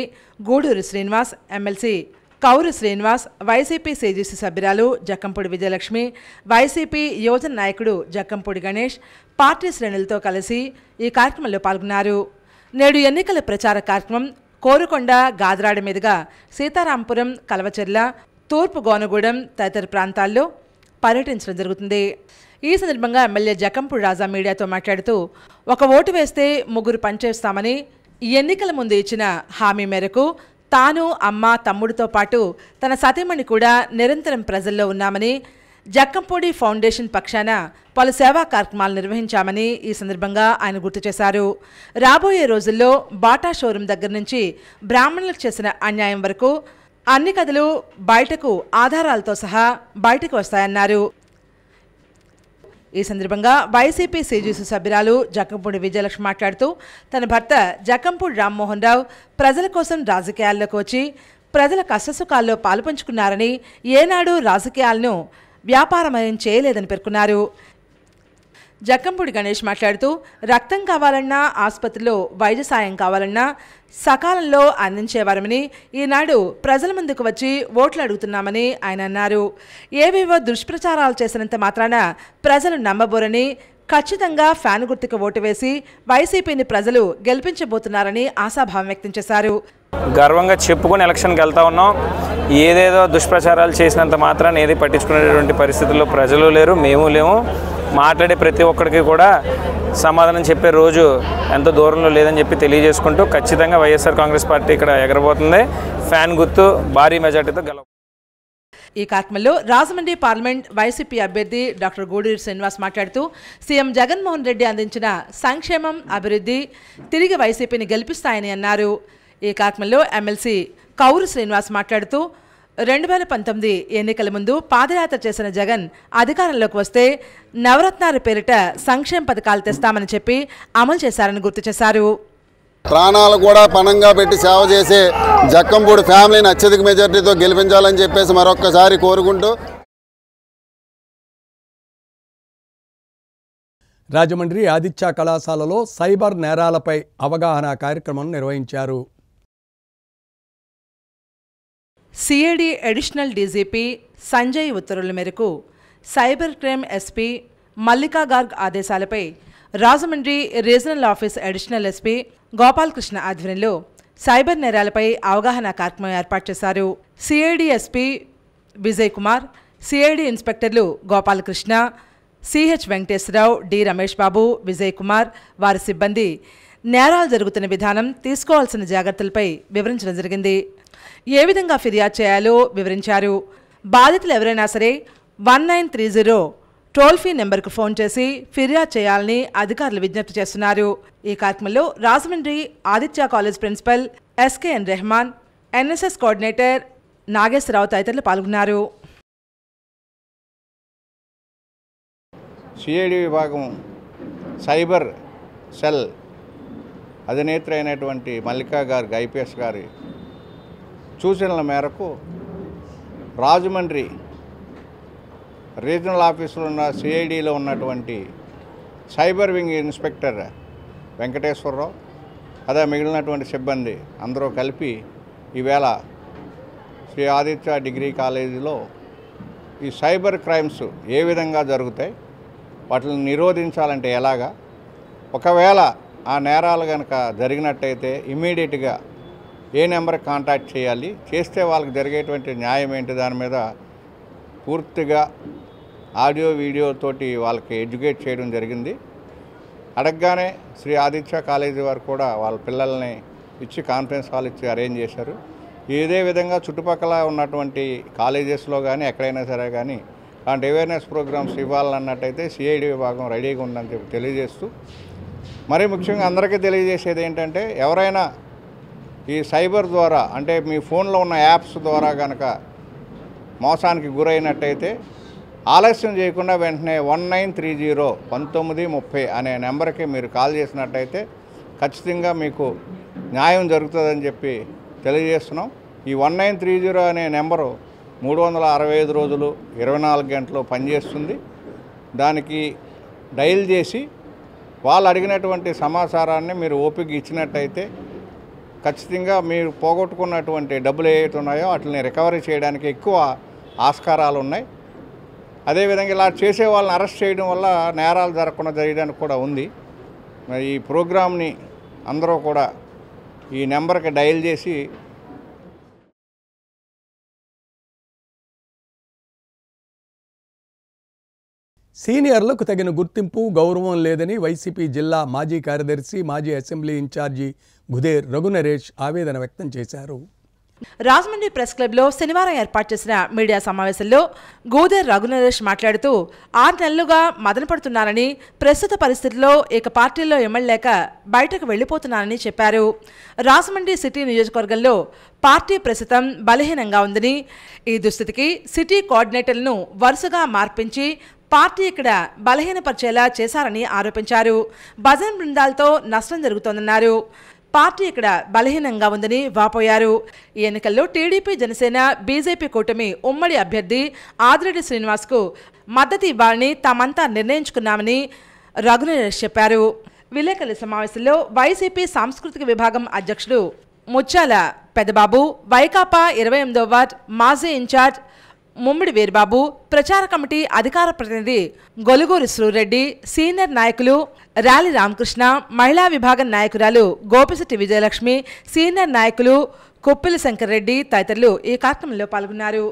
గూడూరు శ్రీనివాస్ ఎమ్మెల్సీ కౌరు శ్రీనివాస్ వైసీపీ సేజీసీ సభ్యురాలు జక్కంపూడి విజయలక్ష్మి వైసీపీ యువజన నాయకుడు జక్కంపూడి గణేష్ పార్టీ శ్రేణులతో కలిసి ఈ కార్యక్రమంలో పాల్గొన్నారు. నేడు ఎన్నికల ప్రచార కార్యక్రమం కోరుకొండ గాదరాడ మీదుగా సీతారాంపురం కలవచెర్ల తూర్పు గోనగూడెం తదితర ప్రాంతాల్లో పర్యటించడం జరుగుతుంది. ఈ సందర్భంగా ఎమ్మెల్యే జకంపూడి రాజా మీడియాతో మాట్లాడుతూ ఒక ఓటు వేస్తే ముగ్గురు పనిచేస్తామని ఈ ఎన్నికల ముందు ఇచ్చిన హామీ మేరకు తాను అమ్మ తమ్ముడితో పాటు తన సతీమణి కూడా నిరంతరం ప్రజల్లో ఉన్నామని జక్కంపూడి ఫౌండేషన్ పక్షాన పలు సేవా కార్యక్రమాలు నిర్వహించామని ఈ సందర్భంగా ఆయన గుర్తు చేశారు. రాబోయే రోజుల్లో బాటా షోరూం దగ్గర నుంచి బ్రాహ్మణులకు చేసిన అన్యాయం వరకు అన్ని కథలు బయటకు ఆధారాలతో సహా బయటకు వస్తాయన్నారు. ఈ సందర్భంగా వైసీపీ సీజీసీ సభ్యురాలు జక్కంపూడి విజయలక్ష్మి మాట్లాడుతూ తన భర్త జక్కంపూడి రామ్మోహన్ రావు ప్రజల కోసం రాజకీయాల్లోకి వచ్చి ప్రజల కష్టసుఖాల్లో పాలుపంచుకున్నారని ఏనాడు రాజకీయాలను వ్యాపారమయం చేయలేదని పేర్కొన్నారు. జక్కంపూడి గణేష్ మాట్లాడుతూ రక్తం కావాలన్నా ఆసుపత్రిలో వైద్య సాయం కావాలన్నా సకాలంలో అందించేవారమని ఈనాడు ప్రజల ముందుకు వచ్చి ఓట్లు అడుగుతున్నామని ఆయన అన్నారు. ఏవేవో దుష్ప్రచారాలు చేసినంత మాత్రాన ప్రజలు నమ్మబోరని ఖచ్చితంగా ఫ్యాన్ గుర్తుకు ఓటు వేసి వైసీపీని ప్రజలు గెలిపించబోతున్నారని ఆశాభావం వ్యక్తం చేశారు. గర్వంగా చెప్పుకొని ఎలక్షన్కి వెళ్తా ఉన్నాం. ఏదేదో దుష్ప్రచారాలు చేసినంత మాత్రాన్ని ఏది పట్టించుకునేటువంటి పరిస్థితుల్లో ప్రజలు లేరు మేము లేము. మాట్లాడే ప్రతి ఒక్కరికి కూడా సమాధానం చెప్పే రోజు ఎంతో దూరంలో లేదని చెప్పి తెలియజేసుకుంటూ ఖచ్చితంగా వైఎస్ఆర్ కాంగ్రెస్ పార్టీ ఇక్కడ ఎగరబోతుంది. ఫ్యాన్ గుర్తు భారీ మెజార్టీతో గెలవ ఈ కార్యక్రమంలో రాజమండ్రి పార్లమెంట్ వైసీపీ అభ్యర్థి డాక్టర్ గూడూరి శ్రీనివాస్ మాట్లాడుతూ సీఎం జగన్మోహన్ రెడ్డి అందించిన సంక్షేమం అభివృద్ధి తిరిగి వైసీపీని గెలిపిస్తాయని అన్నారు. ఈ కార్యక్రమంలో ఎమ్మెల్సీ కౌరు శ్రీనివాస్ మాట్లాడుతూ రెండు వేల పంతొమ్మిది ఎన్నికల ముందు పాదయాత్ర చేసిన జగన్ అధికారంలోకి వస్తే నవరత్నాల పేరిట సంక్షేమ పథకాలు తెస్తామని చెప్పి అమలు చేశారని గుర్తు చేశారు. ప్రాణాలు కూడా పణంగా పెట్టి సేవ చేసే జక్కంపూడి ఫ్యామిలీని అత్యధిక మెజార్టీతో గెలిపించాలని చెప్పేసి మరొక్కసారి కోరుకుంటూ రాజమండ్రి ఆదిత్య కళాశాలలో సైబర్ నేరాలపై అవగాహన కార్యక్రమం నిర్వహించారు. సిఐడి అడిషనల్ డీజీపీ సంజయ్ ఉత్తర్వుల మేరకు cyber crime SP Mallika Garg ఆదేశాలపై Rajahmundry regional office additional SP Gopalakrishna ఆధ్వర్యంలో సైబర్ నేరాలపై అవగాహన కార్యక్రమం ఏర్పాటు చేశారు. CID SP Vijay Kumar CID ఇన్స్పెక్టర్లు Gopalakrishna CH Venkateswararao D Ramesh Babu Vijay Kumar వారి సిబ్బంది నేరాలు జరుగుతున్న విధానం తీసుకోవాల్సిన జాగ్రత్తలపై వివరించడం జరిగింది. ఏ విధంగా ఫిర్యాదు చేయాలో వివరించారు. బాధితులు ఎవరైనా సరే one nine three zero toll free నెంబర్కు ఫోన్ చేసి ఫిర్యాదు చేయాలని అధికారులు విజ్ఞప్తి చేస్తున్నారు. ఈ కార్యక్రమంలో Rajahmundry Aditya college principal SKN Rehman NSS coordinator Nageswara Rao తదితరులు పాల్గొన్నారు. సిఐడి విభాగం సైబర్ సెల్ అధినేత్రి అయినటువంటి మల్లికా గారి ఐపీఎస్ గారి సూచనల మేరకు రాజమండ్రి రీజనల్ ఆఫీసులో ఉన్న సిఐడిలో ఉన్నటువంటి సైబర్ వింగ్ ఇన్స్పెక్టర్ వెంకటేశ్వరరావు అదే మిగిలినటువంటి సిబ్బంది అందరూ కలిపి ఈవేళ శ్రీ ఆదిత్య డిగ్రీ కాలేజీలో ఈ సైబర్ క్రైమ్స్ ఏ విధంగా జరుగుతాయి వాటిని నిరోధించాలంటే ఎలాగా? ఒకవేళ ఆ నేరాలు కనుక జరిగినట్టయితే ఇమీడియట్గా ఏ నెంబర్కి కాంటాక్ట్ చేయాలి? చేస్తే వాళ్ళకి జరిగేటువంటి న్యాయం ఏంటి? దాని మీద పూర్తిగా ఆడియో వీడియోతోటి వాళ్ళకి ఎడ్యుకేట్ చేయడం జరిగింది. అడగగానే శ్రీ ఆదిత్య కాలేజీ వారు కూడా వాళ్ళ పిల్లల్ని ఇచ్చి కాన్ఫరెన్స్ హాల్ ఇచ్చి అరేంజ్ చేశారు. ఇదే విధంగా చుట్టుపక్కల ఉన్నటువంటి కాలేజెస్లో కానీ ఎక్కడైనా సరే కానీ అలాంటి అవేర్నెస్ ప్రోగ్రామ్స్ ఇవ్వాలన్నట్టయితే సిఐడి విభాగం రెడీగా ఉందని చెప్పి తెలియజేస్తూ మరి ముఖ్యంగా అందరికీ తెలియజేసేది ఏంటంటే ఎవరైనా ఈ సైబర్ ద్వారా అంటే మీ ఫోన్లో ఉన్న యాప్స్ ద్వారా కనుక మోసానికి గురైనట్టయితే ఆలస్యం చేయకుండా వెంటనే వన్ నైన్ త్రీ జీరో పంతొమ్మిది ముప్పై అనే నెంబర్కి మీరు కాల్ చేసినట్టయితే ఖచ్చితంగా మీకు న్యాయం జరుగుతుందని చెప్పి తెలియజేస్తున్నాం. ఈ వన్ నైన్ త్రీ జీరో అనే నెంబరు మూడు వందల అరవై ఐదు రోజులు ఇరవై నాలుగు గంటలు పనిచేస్తుంది. దానికి డయల్ చేసి వాళ్ళు అడిగినటువంటి సమాచారాన్ని మీరు ఓపిక ఇచ్చినట్టయితే ఖచ్చితంగా మీరు పోగొట్టుకున్నటువంటి డబ్బులు ఏవైతే ఉన్నాయో వాటిని రికవరీ చేయడానికి ఎక్కువ ఆస్కారాలు ఉన్నాయి. అదేవిధంగా ఇలా చేసే వాళ్ళని అరెస్ట్ చేయడం వల్ల నేరాలు జరగకుండా జరగడానికి కూడా ఉంది. మరి ఈ ప్రోగ్రామ్ని అందరూ కూడా ఈ నెంబర్కి డయల్ చేసి సీనియర్లకు తగిన గుర్తింపు గౌరవం లేదని వైసీపీ జిల్లా మాజీ కార్యదర్శి మాజీ అసెంబ్లీ ఇన్ఛార్జి గుదేర్ రఘునరేష్ ఆవేదన వ్యక్తం చేశారు. రాజమండ్రి ప్రెస్ క్లబ్లో శనివారం ఏర్పాటు చేసిన మీడియా సమావేశంలో గోదేర్ రఘునరేష్ మాట్లాడుతూ ఆరు నెలలుగా మదనపడుతున్నానని ప్రస్తుత పరిస్థితుల్లో ఇక పార్టీలో ఎమ్మెల్యేక బయటకు వెళ్ళిపోతున్నానని చెప్పారు. రాజమండ్రి సిటీ నియోజకవర్గంలో పార్టీ ప్రస్తుతం బలహీనంగా ఉందని ఈ దుస్థితికి సిటీ కోఆర్డినేటర్లను వరుసగా మార్పించి పార్టీ ఇక్కడ బలహీనపరిచేలా చేశారని ఆరోపించారు. భజన్ బృందాలతో నష్టం జరుగుతోందన్నారు. పార్టీ ఇక్కడ బలహీనంగా ఉందని వాపోయారు. ఈ ఎన్నికల్లో టీడీపీ జనసేన బీజేపీ కూటమి ఉమ్మడి అభ్యర్థి ఆదిరెడ్డి శ్రీనివాస్కు మద్దతు ఇవ్వాలని తామంతా నిర్ణయించుకున్నామని రఘునరేష్ చెప్పారు. విలేకరుల సమావేశంలో వైసీపీ సాంస్కృతిక విభాగం అధ్యక్షుడు ముత్యాల పెదబాబు వైకాపా ఇరవై ఎనిమిదో వార్డ్ మాజీ ఇన్ఛార్జ్ ముమ్మిడి వీరబాబు ప్రచార కమిటీ అధికార ప్రతినిధి గొలుగూరి శ్రూరెడ్డి సీనియర్ నాయకులు ర్యాలీ రామకృష్ణ మహిళా విభాగం నాయకురాలు గోపిశెట్టి విజయలక్ష్మి సీనియర్ నాయకులు కొప్పిలి శంకర్రెడ్డి తదితరులు ఈ కార్యక్రమంలో పాల్గొన్నారు.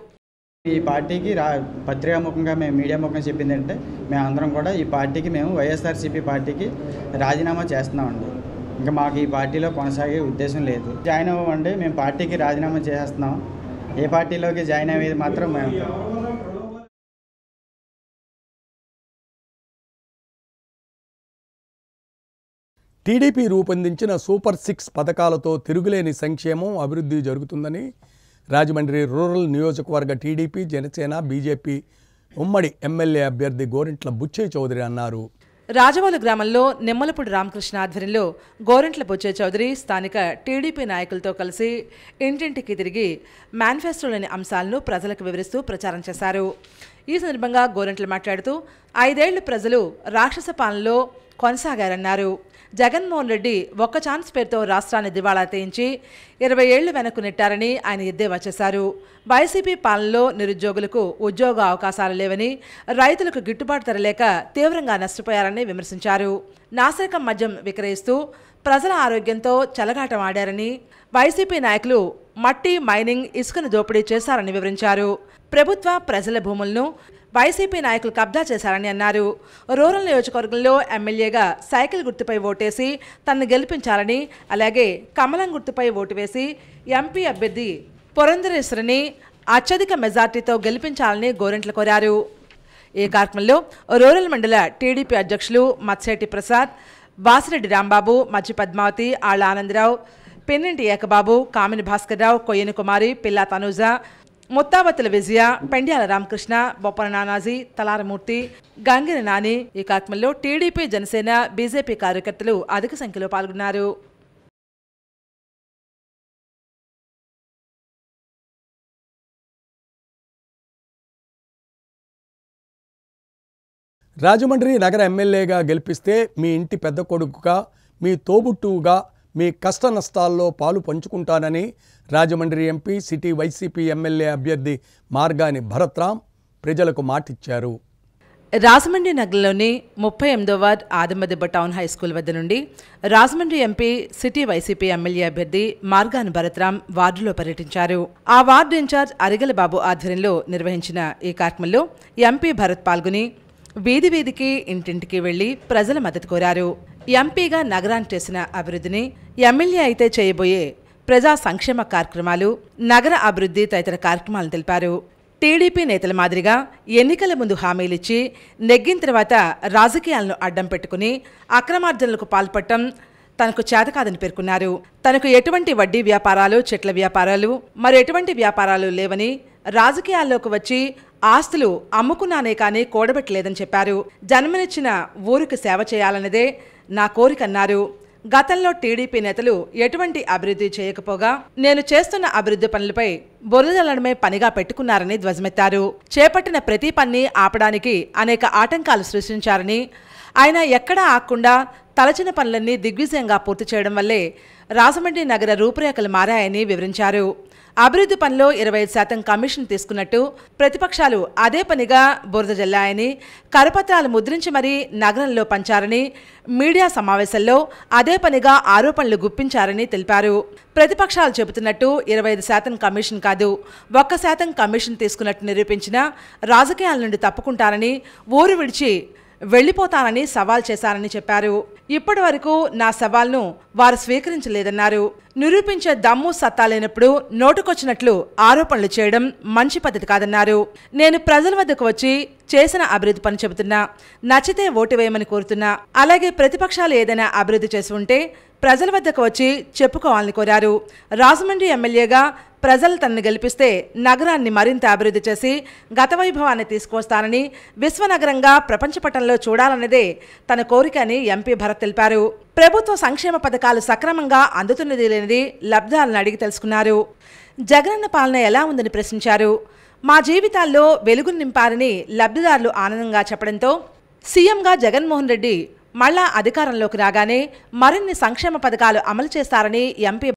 ఈ పార్టీకి రా పత్రికాముఖంగా మేము మీడియా ముఖంగా చెప్పింది అంటే మేము అందరం కూడా ఈ పార్టీకి మేము వైఎస్ఆర్సీపీ పార్టీకి రాజీనామా చేస్తున్నామండి. ఇంకా మాకు ఈ పార్టీలో కొనసాగే ఉద్దేశం లేదు. జాయిన్ అవ్వమండి మేము పార్టీకి రాజీనామా చేస్తున్నాం ఏ పార్టీలోకి జాయిన్ అయ్యేది మాత్రం మేము. టీడీపీ రూపొందించిన సూపర్ సిక్స్ పథకాలతో తిరుగులేని సంక్షేమం అభివృద్ధి జరుగుతుందని రాజమండ్రి రూరల్ నియోజకవర్గ టీడీపీ జనసేన బీజేపీ ఉమ్మడి ఎమ్మెల్యే అభ్యర్థి గోరింట్ల బుచ్చయ్య చౌదరి అన్నారు. రాజవాలు గ్రామంలో నిమ్మలపూడి రామకృష్ణ ఆధ్వర్యంలో గోరంట్ల బొచ్చే చౌదరి స్థానిక టీడీపీ నాయకులతో కలిసి ఇంటింటికి తిరిగి మేనిఫెస్టోలోని అంశాలను ప్రజలకు వివరిస్తూ ప్రచారం చేశారు. ఈ సందర్భంగా గోరంట్లు మాట్లాడుతూ ఐదేళ్ళు ప్రజలు రాక్షస పాలనలో కొనసాగారన్నారు. జగన్మోహన్ రెడ్డి ఒక్క ఛాన్స్ పేరుతో రాష్ట్రాన్ని దివాళా తీయించి ఇరవై ఏళ్ళు వెనక్కు నెట్టారని ఆయన ఎద్దేవా చేశారు. వైసీపీ పాలనలో నిరుద్యోగులకు ఉద్యోగ అవకాశాలు లేవని రైతులకు గిట్టుబాటు ధరలేక తీవ్రంగా నష్టపోయారని విమర్శించారు. నాసిరకం మద్యం విక్రయిస్తూ ప్రజల ఆరోగ్యంతో చెలగాటం ఆడారని వైసీపీ నాయకులు మట్టి మైనింగ్ ఇసుకను దోపిడీ చేశారని వివరించారు. ప్రభుత్వ ప్రజల భూములను వైసీపీ నాయకులు కబ్జా చేశారని అన్నారు. రూరల్ నియోజకవర్గంలో ఎమ్మెల్యేగా సైకిల్ గుర్తుపై ఓటేసి తనను గెలిపించాలని అలాగే కమలం గుర్తుపై ఓటు వేసి ఎంపీ అభ్యర్థి పురంధరేశ్వరిని అత్యధిక మెజార్టీతో గెలిపించాలని గోరెంట్లు కోరారు. ఈ కార్యక్రమంలో రూరల్ మండల టీడీపీ అధ్యక్షులు మత్సేటి ప్రసాద్ వాసిరెడ్డి రాంబాబు మజ్జి పద్మావతి ఆళ్ళ ఆనందరావు పెన్నింటి ఏకబాబు కామిని భాస్కర్రావు కొయ్యని కుమారి పిల్లా తనూజ ముత్తావతుల విజయ పెండ్యాల రామకృష్ణ బొప్పన నానాజీ తలారమూర్తి గంగిరి నాని ఈ కార్యక్రమంలో టీడీపీ జనసేన బీజేపీ కార్యకర్తలు అధిక సంఖ్యలో పాల్గొన్నారు. రాజమండ్రి నగర ఎమ్మెల్యేగా గెలిపిస్తే మీ ఇంటి పెద్ద కొడుకుగా మీ తోబుట్టువుగా మీ కష్ట నష్టాల్లో పాలు పంచుకుంటానని Rajahmundry MP city YCP MLA అభ్యర్థి మార్గాని భరత్రామ్ ప్రజలకు మాటిచ్చారు. రాజమండ్రి నగరంలోని ముప్పై ఎనిమిదో ward Adamadibba town high school వద్ద నుండి Rajahmundry MP city YCP MLA అభ్యర్థి మార్గాన్ భరత్రామ్ వార్డులో పర్యటించారు. ఆ వార్డు ఇన్ఛార్జ్ అరిగల బాబు ఆధ్వర్యంలో నిర్వహించిన ఈ కార్యక్రమంలో ఎంపీ భరత్ పాల్గొని వీధి వీధికి ఇంటింటికి వెళ్ళి ప్రజల మద్దతు కోరారు. ఎంపీగా నగరాన్ని చేసిన అభివృద్ధిని ఎమ్మెల్యే అయితే చేయబోయే ప్రజా సంక్షేమ కార్యక్రమాలు నగర అభివృద్ధి తదితర కార్యక్రమాలను తెలిపారు. టీడీపీ నేతల మాదిరిగా ఎన్నికల ముందు హామీలిచ్చి నెగ్గిన తర్వాత రాజకీయాలను అడ్డం పెట్టుకుని అక్రమార్జనలకు పాల్పడటం తనకు చేతకాదని పేర్కొన్నారు. తనకు ఎటువంటి వడ్డీ వ్యాపారాలు చెట్ల వ్యాపారాలు మరి ఎటువంటి వ్యాపారాలు లేవని రాజకీయాల్లోకి వచ్చి ఆస్తులు అమ్ముకున్నానే కానీ కూడబెట్టలేదని చెప్పారు. జన్మనిచ్చిన ఊరికి సేవ చేయాలన్నదే నా కోరికన్నారు. గతంలో టీడీపీ నేతలు ఎటువంటి అభివృద్ధి చేయకపోగా నేను చేస్తున్న అభివృద్ధి పనులపై బొరుదలడమే పనిగా పెట్టుకున్నారని ధ్వజమెత్తారు. చేపట్టిన ప్రతి పని ఆపడానికి అనేక ఆటంకాలు సృష్టించారని ఆయన ఎక్కడా ఆక్కుండా తలచిన పనులన్నీ దిగ్విజయంగా పూర్తి చేయడం వల్లే రాజమండ్రి నగర రూపురేఖలు మారాయని వివరించారు. అభివృద్ధి పనిలో ఇరవై ఐదు శాతం కమిషన్ తీసుకున్నట్టు ప్రతిపక్షాలు అదే పనిగా బురద జల్లాయని కరపత్రాలు ముద్రించి మరీ నగరంలో పంచారని మీడియా సమావేశంలో అదే పనిగా ఆరోపణలు గుప్పించారని తెలిపారు. ప్రతిపక్షాలు చెబుతున్నట్టు ఇరవై ఐదు శాతం కమిషన్ కాదు ఒక్క శాతం కమిషన్ తీసుకున్నట్టు నిరూపించిన రాజకీయాల నుండి తప్పుకుంటారని ఊరు విడిచి వెళ్ళిపోతానని సవాల్ చేశారని చెప్పారు. ఇప్పటి వరకు నా సవాల్ను వారు స్వీకరించలేదన్నారు. నిరూపించే దమ్ము సత్తా లేనప్పుడు నోటుకొచ్చినట్లు ఆరోపణలు చేయడం మంచి పద్ధతి కాదన్నారు. నేను ప్రజల వద్దకు వచ్చి చేసిన అభివృద్ధి పని చెబుతున్నా. నచ్చితే ఓటు వేయమని కోరుతున్నా. అలాగే ప్రతిపక్షాలు ఏదైనా అభివృద్ధి చేసి ఉంటే ప్రజల వద్దకు వచ్చి చెప్పుకోవాలని కోరారు. రాజమండ్రి ఎమ్మెల్యేగా ప్రజలు తనను గెలిపిస్తే నగరాన్ని మరింత అభివృద్ధి చేసి గత వైభవాన్ని తీసుకొస్తానని విశ్వనగరంగా ప్రపంచ పటంలో చూడాలన్నదే తన కోరిక అని ఎంపీ భరత్ తెలిపారు. ప్రభుత్వ సంక్షేమ పథకాలు సక్రమంగా అందుతున్నది లేనిది లబ్ధాలను అడిగి తెలుసుకున్నారు. జగనన్న పాలన ఎలా ఉందని ప్రశ్నించారు. మా జీవితాల్లో వెలుగును నింపారని లబ్ధిదారులు ఆనందంగా చెప్పడంతో సీఎంగా జగన్మోహన్ రెడ్డి మళ్ళా అధికారంలోకి రాగానే మరిన్ని సంక్షేమ పథకాలు అమలు చేస్తారని ఎంపీ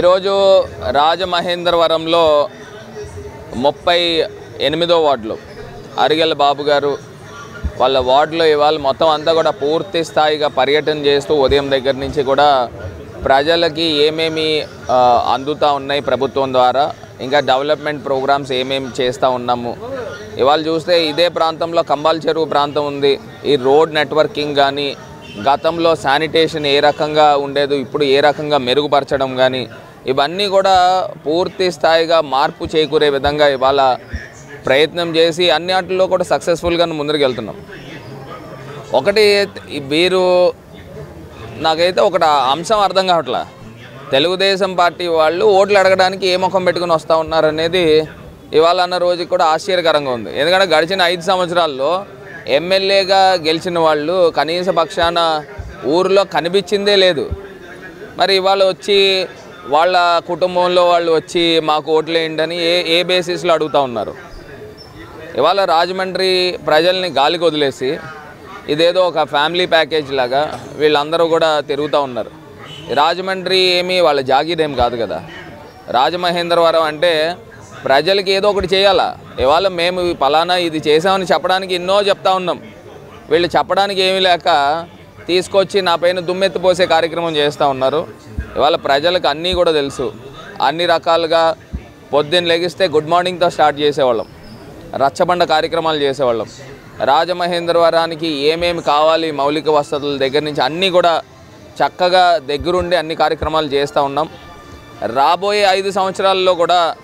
ఈరోజు రాజమహేంద్రవరంలో ముప్పై ఎనిమిదో వార్డులో. అరిగెల బాబు గారు వాళ్ళ వార్డులో ఇవాళ మొత్తం అంతా కూడా పూర్తి స్థాయిగా పర్యటన చేస్తూ ఉదయం దగ్గర నుంచి కూడా ప్రజలకి ఏమేమి అందుతూ అందుతా ఉన్నాయి ప్రభుత్వం ద్వారా ఇంకా డెవలప్మెంట్ ప్రోగ్రామ్స్ ఏమేమి చేస్తూ ఉన్నాము. ఇవాళ చూస్తే ఇదే ప్రాంతంలో కంబాల్ చెరువు ప్రాంతం ఉంది. ఈ రోడ్ నెట్వర్కింగ్ కానీ గతంలో శానిటేషన్ ఏ రకంగా ఉండేదో ఇప్పుడు ఏ రకంగా మెరుగుపరచడం కానీ ఇవన్నీ కూడా పూర్తి స్థాయిగా మార్పు చేకూరే విధంగా ఇవాళ ప్రయత్నం చేసి అన్ని వాటిల్లో కూడా సక్సెస్ఫుల్గా ముందరికి వెళ్తున్నాం. ఒకటి వీరు నాకైతే ఒకటి అంశం అర్థం కావట్లా. తెలుగుదేశం పార్టీ వాళ్ళు ఓట్లు అడగడానికి ఏ ముఖం పెట్టుకుని వస్తూ ఉన్నారనేది ఇవాళ అన్న రోజుకి కూడా ఆశ్చర్యకరంగా ఉంది. ఎందుకంటే గడిచిన ఐదు సంవత్సరాల్లో ఎమ్మెల్యేగా గెలిచిన వాళ్ళు కనీస పక్షాన ఊరిలో కనిపించిందే లేదు. మరి ఇవాళ వచ్చి వాళ్ళ కుటుంబంలో వాళ్ళు వచ్చి మాకు ఓట్లు వేయండి ఏ ఏ బేసిస్లో అడుగుతూ ఉన్నారు. ఇవాళ రాజమండ్రి ప్రజల్ని గాలికి వదిలేసి ఇదేదో ఒక ఫ్యామిలీ ప్యాకేజ్ లాగా వీళ్ళందరూ కూడా తిరుగుతూ ఉన్నారు. రాజమండ్రి ఏమి వాళ్ళ జాగీరేం కాదు కదా. రాజమహేంద్రవరం అంటే ప్రజలకి ఏదో ఒకటి చేయాలా? ఇవాళ మేము ఫలానా పలానా ఇది చేసామని చెప్పడానికి ఎన్నో చెప్తా ఉన్నాం. వీళ్ళు చెప్పడానికి ఏమీ లేక తీసుకొచ్చి నా పైన దుమ్మెత్తిపోసే కార్యక్రమం చేస్తూ ఉన్నారు. ఇవాళ ప్రజలకు అన్నీ కూడా తెలుసు. అన్ని రకాలుగా పొద్దున్న లెగిస్తే గుడ్ మార్నింగ్తో స్టార్ట్ చేసేవాళ్ళం. రచ్చబండ కార్యక్రమాలు చేసేవాళ్ళం. రాజమహేంద్రవరానికి ఏమేమి కావాలి మౌలిక వసతుల దగ్గర నుంచి అన్నీ కూడా చక్కగా దగ్గరుండి అన్ని కార్యక్రమాలు చేస్తూ ఉన్నాం. రాబోయే ఐదు సంవత్సరాల్లో కూడా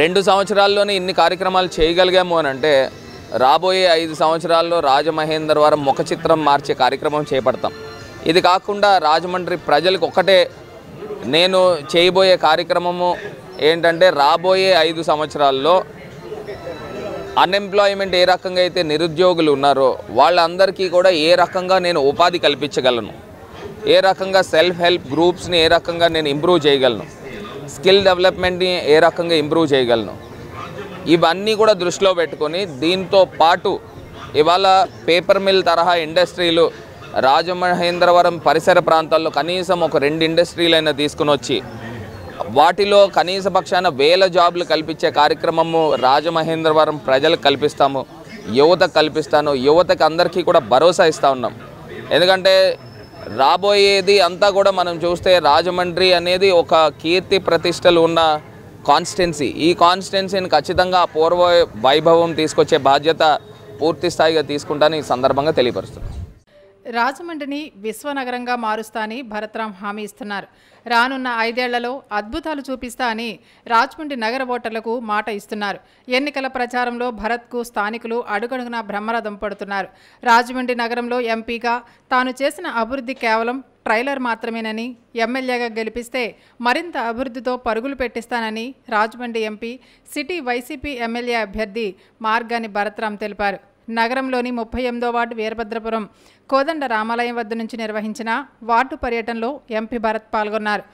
రెండు సంవత్సరాల్లోనే ఇన్ని కార్యక్రమాలు చేయగలిగాము అని అంటే రాబోయే ఐదు సంవత్సరాల్లో రాజమహేంద్రవరం ముఖ చిత్రం మార్చే కార్యక్రమం చేపడతాం. ఇది కాకుండా రాజమండ్రి ప్రజలకు ఒకటే నేను చేయబోయే కార్యక్రమము ఏంటంటే రాబోయే ఐదు సంవత్సరాల్లో అన్ఎంప్లాయ్మెంట్ ఏ రకంగా అయితే నిరుద్యోగులు ఉన్నారో వాళ్ళందరికీ కూడా ఏ రకంగా నేను ఉపాధి కల్పించగలను? ఏ రకంగా సెల్ఫ్ హెల్ప్ గ్రూప్స్ని ఏ రకంగా నేను ఇంప్రూవ్ చేయగలను? స్కిల్ డెవలప్మెంట్ని ఏ రకంగా ఇంప్రూవ్ చేయగలను? ఇవన్నీ కూడా దృష్టిలో పెట్టుకొని దీంతో పాటు ఇవాళ పేపర్ మిల్ తరహా ఇండస్ట్రీలు రాజమహేంద్రవరం పరిసర ప్రాంతాల్లో కనీసం ఒక రెండు ఇండస్ట్రీలైనా తీసుకుని వచ్చి వాటిలో కనీస పక్షాన వేల జాబ్లు కల్పించే కార్యక్రమము రాజమహేంద్రవరం ప్రజలకు కల్పిస్తాము యువతకు కల్పిస్తాను యువతకు అందరికీ కూడా భరోసా ఇస్తూ ఉన్నాం. ఎందుకంటే రాబోయేది అంతా కూడా మనం చూస్తే రాజమండ్రి అనేది ఒక కీర్తి ప్రతిష్టలు ఉన్న కాన్స్టెన్సీ. ఈ కాన్స్టెన్సీని ఖచ్చితంగా పూర్వ వైభవం తీసుకొచ్చే బాధ్యత పూర్తి స్థాయిగా తీసుకుంటాను ఈ సందర్భంగా తెలియపరుస్తున్నాను. రాజమండ్రిని విశ్వనగరంగా మారుస్తా అని భరత్రాం హామీ ఇస్తున్నారు. రానున్న ఐదేళ్ళలో అద్భుతాలు చూపిస్తా అని రాజమండ్రి నగర ఓటర్లకు మాట ఇస్తున్నారు. ఎన్నికల ప్రచారంలో భరత్కు స్థానికులు అడుగడుగునా బ్రహ్మరథం పడుతున్నారు. రాజమండ్రి నగరంలో ఎంపీగా తాను చేసిన అభివృద్ధి కేవలం ట్రైలర్ మాత్రమేనని ఎమ్మెల్యేగా గెలిపిస్తే మరింత అభివృద్ధితో పరుగులు పెట్టిస్తానని Rajahmundry MP city YCP MLA అభ్యర్థి మార్గాని భరత్రాం తెలిపారు. నగరంలోని ముప్పై ఎనిమిదో వార్డు వీరభద్రపురం కోదండ రామాలయం వద్ద నుంచి నిర్వహించిన వార్డు పర్యటనలో ఎంపీ భరత్ పాల్గొన్నారు.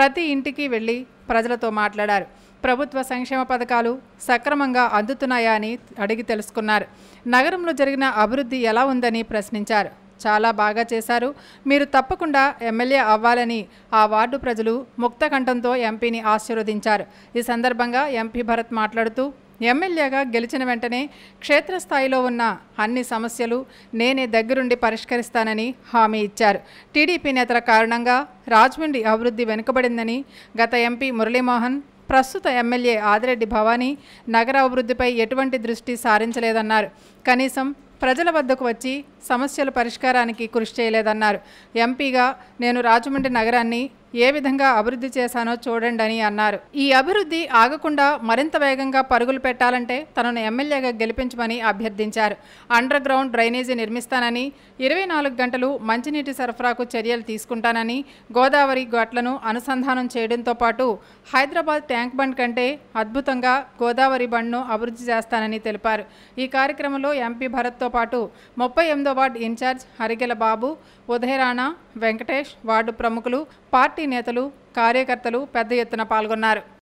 ప్రతి ఇంటికి వెళ్ళి ప్రజలతో మాట్లాడారు. ప్రభుత్వ సంక్షేమ పథకాలు సక్రమంగా అందుతున్నాయా అని అడిగి తెలుసుకున్నారు. నగరంలో జరిగిన అభివృద్ధి ఎలా ఉందని ప్రశ్నించారు. చాలా బాగా చేశారు. మీరు తప్పకుండా ఎమ్మెల్యే అవ్వాలని ఆ వార్డు ప్రజలు ముక్తకంఠంతో ఎంపీని ఆశీర్వదించారు. ఈ సందర్భంగా ఎంపీ భరత్ మాట్లాడుతూ ఎమ్మెల్యేగా గెలిచిన వెంటనే క్షేత్రస్థాయిలో ఉన్న అన్ని సమస్యలు నేనే దగ్గరుండి పరిష్కరిస్తానని హామీ ఇచ్చారు. టీడీపీ నేతల కారణంగా రాజమండ్రి అభివృద్ధి వెనుకబడిందని గత ఎంపీ మురళీమోహన్ ప్రస్తుత ఎమ్మెల్యే ఆదిరెడ్డి భవానీ నగర అభివృద్ధిపై ఎటువంటి దృష్టి సారించలేదన్నారు. కనీసం ప్రజల వద్దకు వచ్చి సమస్యల పరిష్కారానికి కృషి చేయలేదన్నారు. ఎంపీగా నేను రాజమండ్రి నగరాన్ని ఏ విధంగా అభివృద్ధి చేశానో చూడండి అని అన్నారు. ఈ అభివృద్ధి ఆగకుండా మరింత వేగంగా పరుగులు పెట్టాలంటే తనను ఎమ్మెల్యేగా గెలిపించమని అభ్యర్థించారు. అండర్ గ్రౌండ్ డ్రైనేజీ నిర్మిస్తానని ఇరవై నాలుగు గంటలు మంచినీటి సరఫరాకు చర్యలు తీసుకుంటానని గోదావరి గట్లను అనుసంధానం చేయడంతో పాటు హైదరాబాద్ ట్యాంక్ బండ్ కంటే అద్భుతంగా గోదావరి బండ్ను అభివృద్ధి చేస్తానని తెలిపారు. ఈ కార్యక్రమంలో ఎంపీ భరత్తో పాటు ముప్పై ఎనిమిదో ward incharge Harigela Babu Udayarana Venkatesh ward ప్రముఖులు పార్టీ నేతలు కార్యకర్తలు పెద్ద ఎత్తున పాల్గొన్నారు.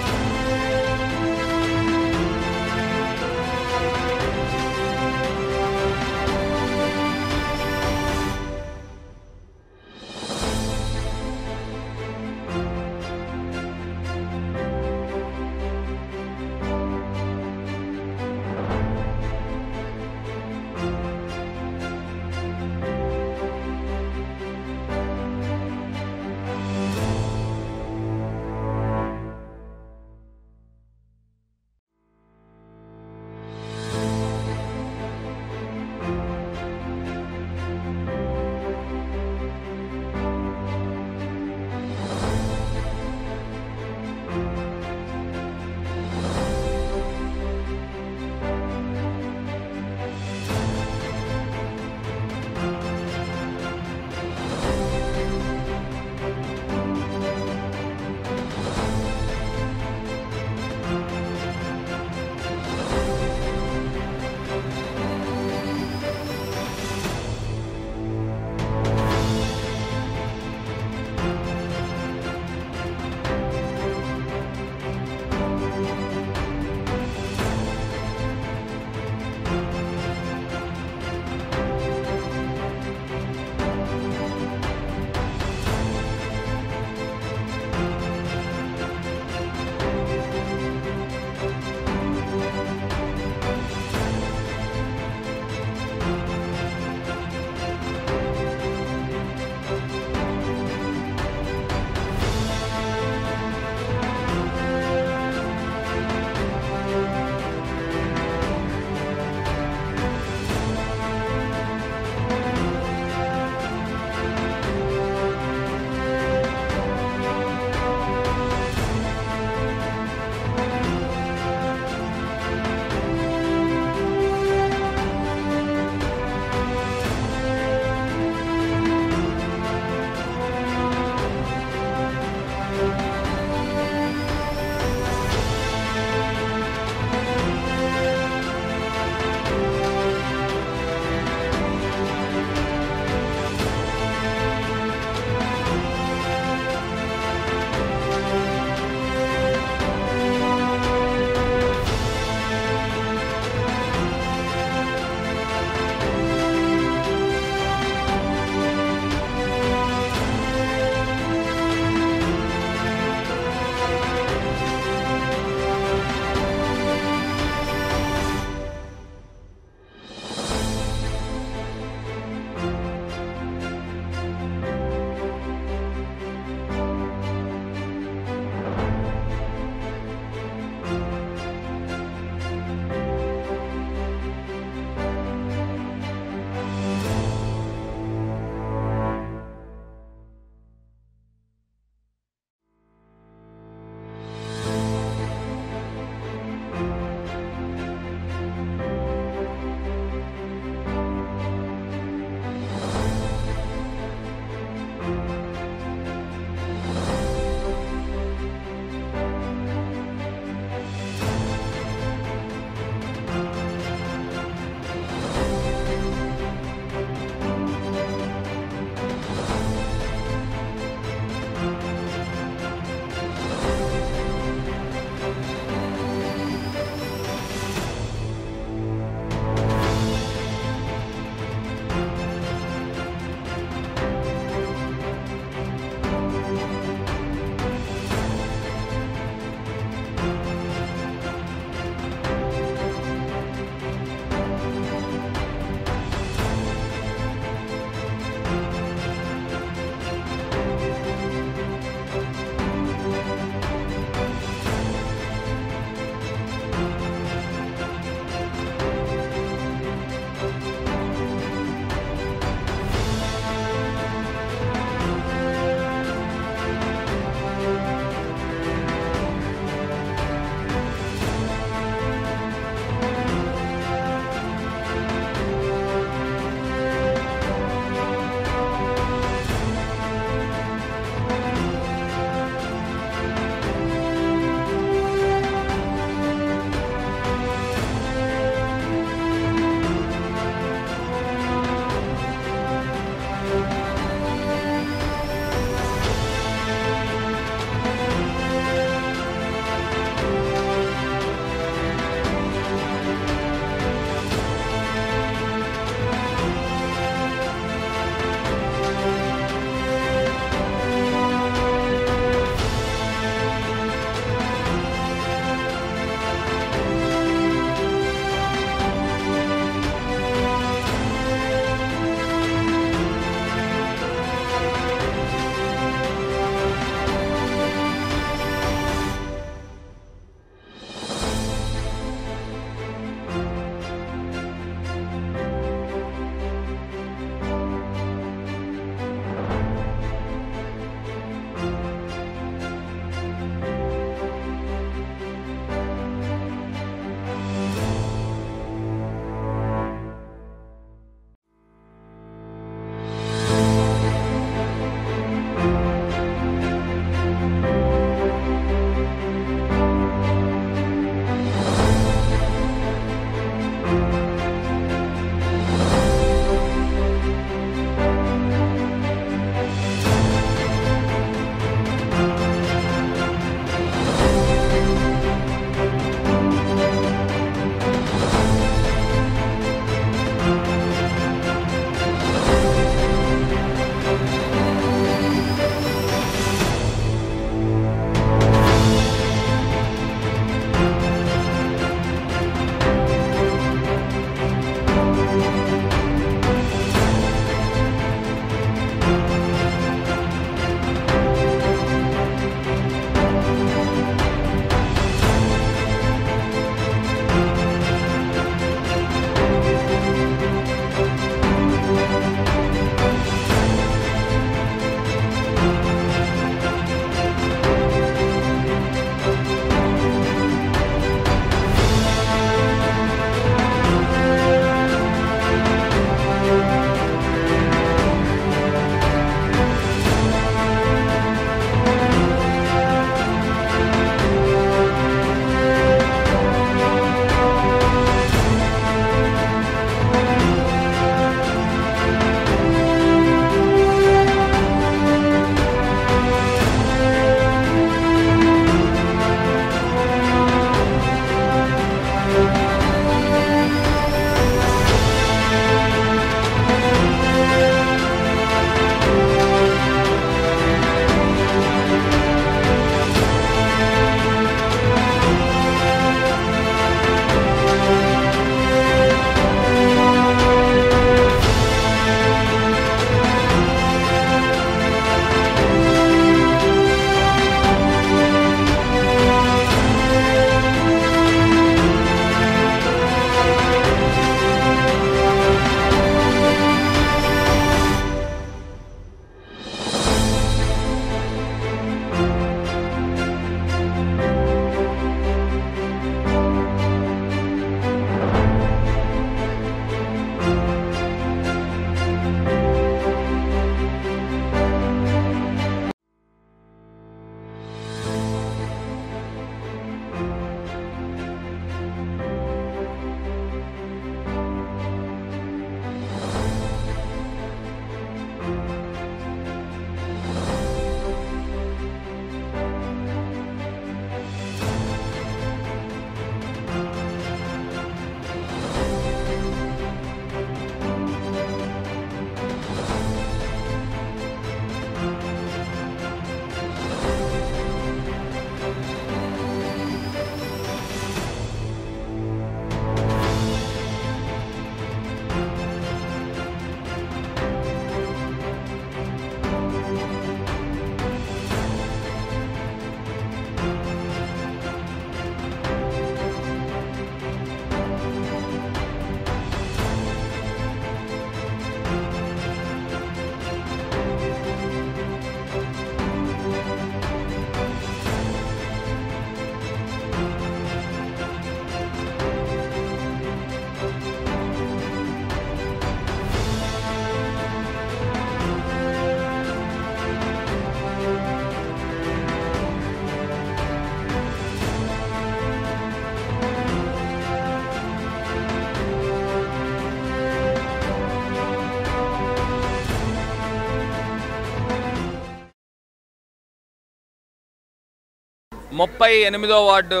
ముప్పై ఎనిమిదో వార్డు.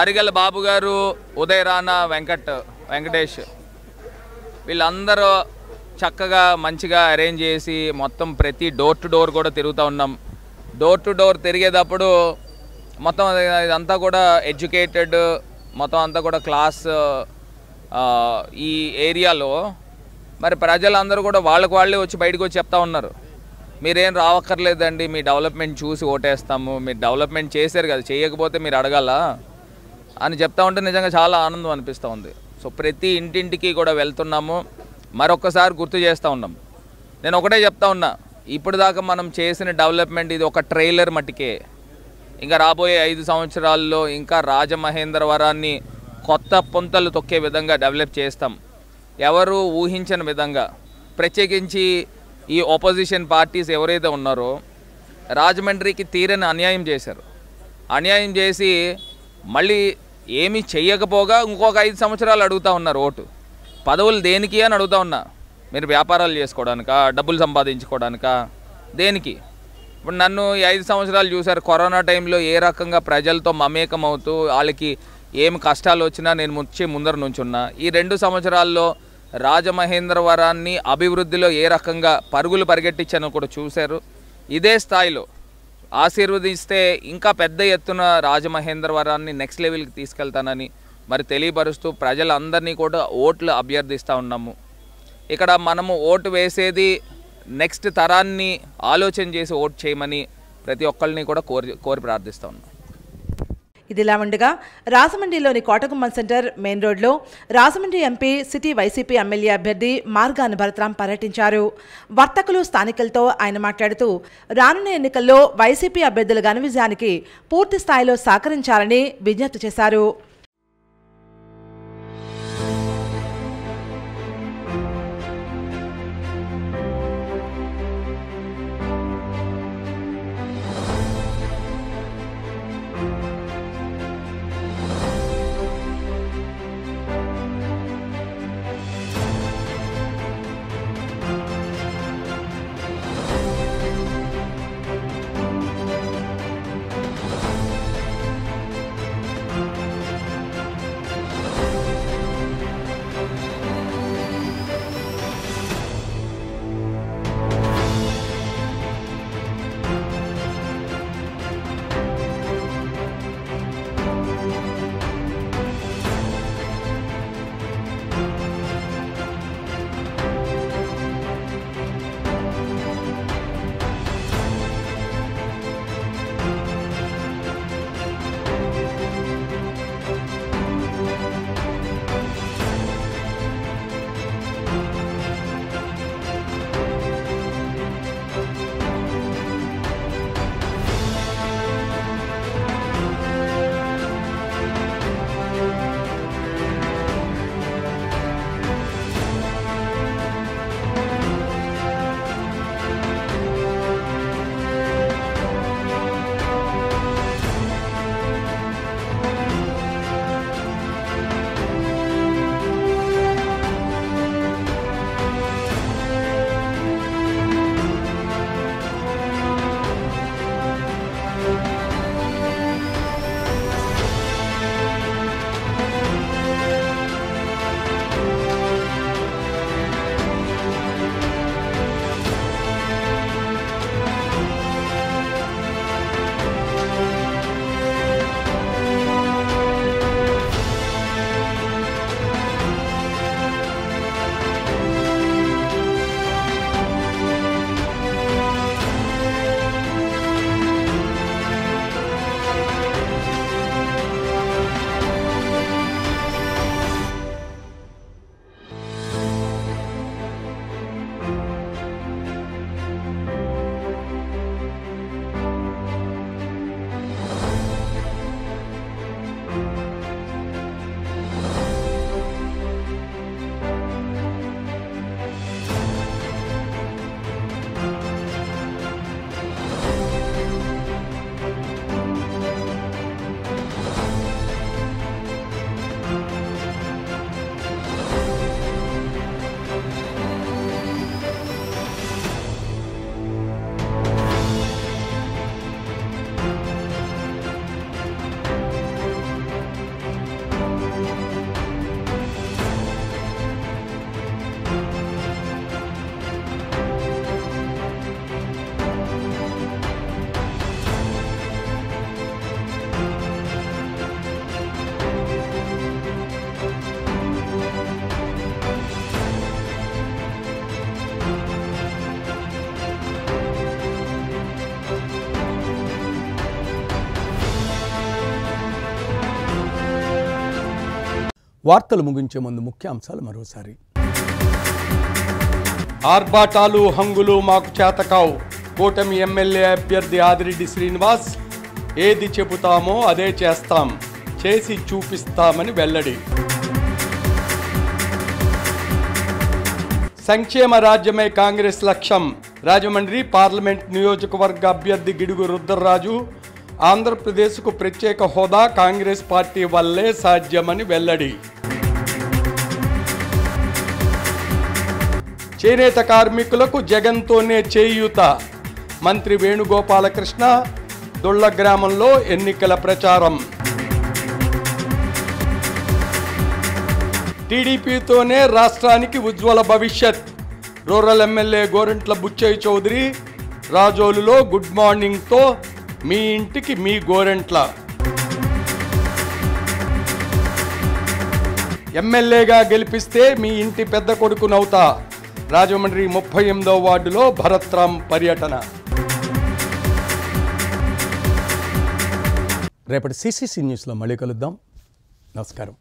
అరిగల బాబు గారు ఉదయ వెంకట్ వెంకటేష్. వీళ్ళందరూ చక్కగా మంచిగా అరేంజ్ చేసి మొత్తం ప్రతి డోర్ టు డోర్ కూడా తిరుగుతూ ఉన్నాం. డోర్ టు డోర్ తిరిగేటప్పుడు మొత్తం ఇదంతా కూడా ఎడ్యుకేటెడ్ మొత్తం అంతా కూడా క్లాస్ ఈ ఏరియాలో మరి ప్రజలందరూ కూడా వాళ్ళకు వాళ్ళే వచ్చి బయటకు వచ్చి చెప్తా ఉన్నారు. మీరేం రావక్కర్లేదండి మీ డెవలప్మెంట్ చూసి ఓటేస్తాము మీరు డెవలప్మెంట్ చేశారు కదా చేయకపోతే మీరు అడగాల? అని చెప్తా ఉంటే నిజంగా చాలా ఆనందం అనిపిస్తూ ఉంది. సో ప్రతి ఇంటింటికి కూడా వెళ్తున్నాము మరొకసారి గుర్తు చేస్తూ ఉన్నాం. నేను ఒకటే చెప్తా ఉన్నా ఇప్పుడు దాకా మనం చేసిన డెవలప్మెంట్ ఇది ఒక ట్రైలర్ మట్టికే. ఇంకా రాబోయే ఐదు సంవత్సరాల్లో ఇంకా రాజమహేంద్రవరాన్ని కొత్త పొంతలు తొక్కే విధంగా డెవలప్ చేస్తాం. ఎవరు ఊహించని విధంగా ప్రత్యేకించి ఈ ఆపోజిషన్ పార్టీస్ ఎవరైతే ఉన్నారో రాజమండ్రికి తీరని అన్యాయం చేశారు. అన్యాయం చేసి మళ్ళీ ఏమీ చెయ్యకపోగా ఇంకొక ఐదు సంవత్సరాలు అడుగుతా ఉన్నారు ఓటు. పదవులు దేనికి అని అడుగుతా ఉన్నా. మీరు వ్యాపారాలు చేసుకోవడానిక డబ్బులు సంపాదించుకోవడానిక దేనికి? ఇప్పుడు నన్ను ఈ ఐదు సంవత్సరాలు చూశారు. కరోనా టైంలో ఏ రకంగా ప్రజలతో మమేకం అవుతూ వాళ్ళకి ఏం కష్టాలు వచ్చినా నేను ముచ్చి ముందర నుంచున్నా. ఈ రెండు సంవత్సరాల్లో రాజమహేంద్రవరాన్ని అభివృద్ధిలో ఏ రకంగా పరుగులు పరిగెట్టించానో కూడా చూశారు. ఇదే స్థాయిలో ఆశీర్వదిస్తే ఇంకా పెద్ద ఎత్తున రాజమహేంద్రవరాన్ని నెక్స్ట్ లెవెల్కి తీసుకెళ్తానని మరి తెలియపరుస్తూ ప్రజలందరినీ కూడా ఓట్లు అభ్యర్థిస్తూ ఉన్నాము. ఇక్కడ మనము ఓటు వేసేది నెక్స్ట్ తరాన్ని ఆలోచన చేసి ఓటు చేయమని ప్రతి ఒక్కరిని కూడా కోరి కోరి ప్రార్థిస్తూ ఉన్నాం. ఇదిలా ఉండగా రాజమండ్రిలోని కోటగుమ్మం సెంటర్ మెయిన్ రోడ్లో Rajahmundry MP city YCP MLA అభ్యర్థి మార్గాన్ భరతరాం పర్యటించారు. వర్తకులు స్థానికులతో ఆయన మాట్లాడుతూ రానున్న ఎన్నికల్లో వైసీపీ అభ్యర్థుల ఘన విజయానికి పూర్తి స్థాయిలో సహకరించాలని విజ్ఞప్తి చేశారు. వార్తలు ముగించే ముందు ముఖ్యాంశాలు మరోసారి. ఆర్భాటాలు హంగులు మాకు చేతకావు. కూటమి ఎమ్మెల్యే అభ్యర్థి ఆదిరెడ్డి శ్రీనివాస్ ఏది చెబుతామో అదే చేస్తాం. చేసి చూపిస్తామని వెల్లడి. సంక్షేమ రాజ్యమే కాంగ్రెస్ లక్ష్యం. రాజమండ్రి పార్లమెంట్ నియోజకవర్గ అభ్యర్థి గిడుగు రుద్రరాజు ఆంధ్రప్రదేశ్కు ప్రత్యేక హోదా కాంగ్రెస్ పార్టీ వల్లే సాధ్యమని వెల్లడి. చేనేత కార్మికులకు జగన్తోనే చేయూత. మంత్రి వేణుగోపాలకృష్ణ దొళ్ళ గ్రామంలో ఎన్నికల ప్రచారం. టీడీపీతోనే రాష్ట్రానికి ఉజ్వల భవిష్యత్. రూరల్ ఎమ్మెల్యే గోరంట్ల బుచ్చయ్య చౌదరి రాజోలులో గుడ్ మార్నింగ్తో మీ ఇంటికి మీ గోరెంట్ల. ఎమ్మెల్యేగా గెలిపిస్తే మీ ఇంటి పెద్ద కొడుకునవుతా. రాజమండ్రి ముప్పై ఎనిమిదవ వార్డులో భరత్రామ్ పర్యటన. రేపటి సిసిసి న్యూస్లో మళ్ళీ కలుద్దాం. నమస్కారం.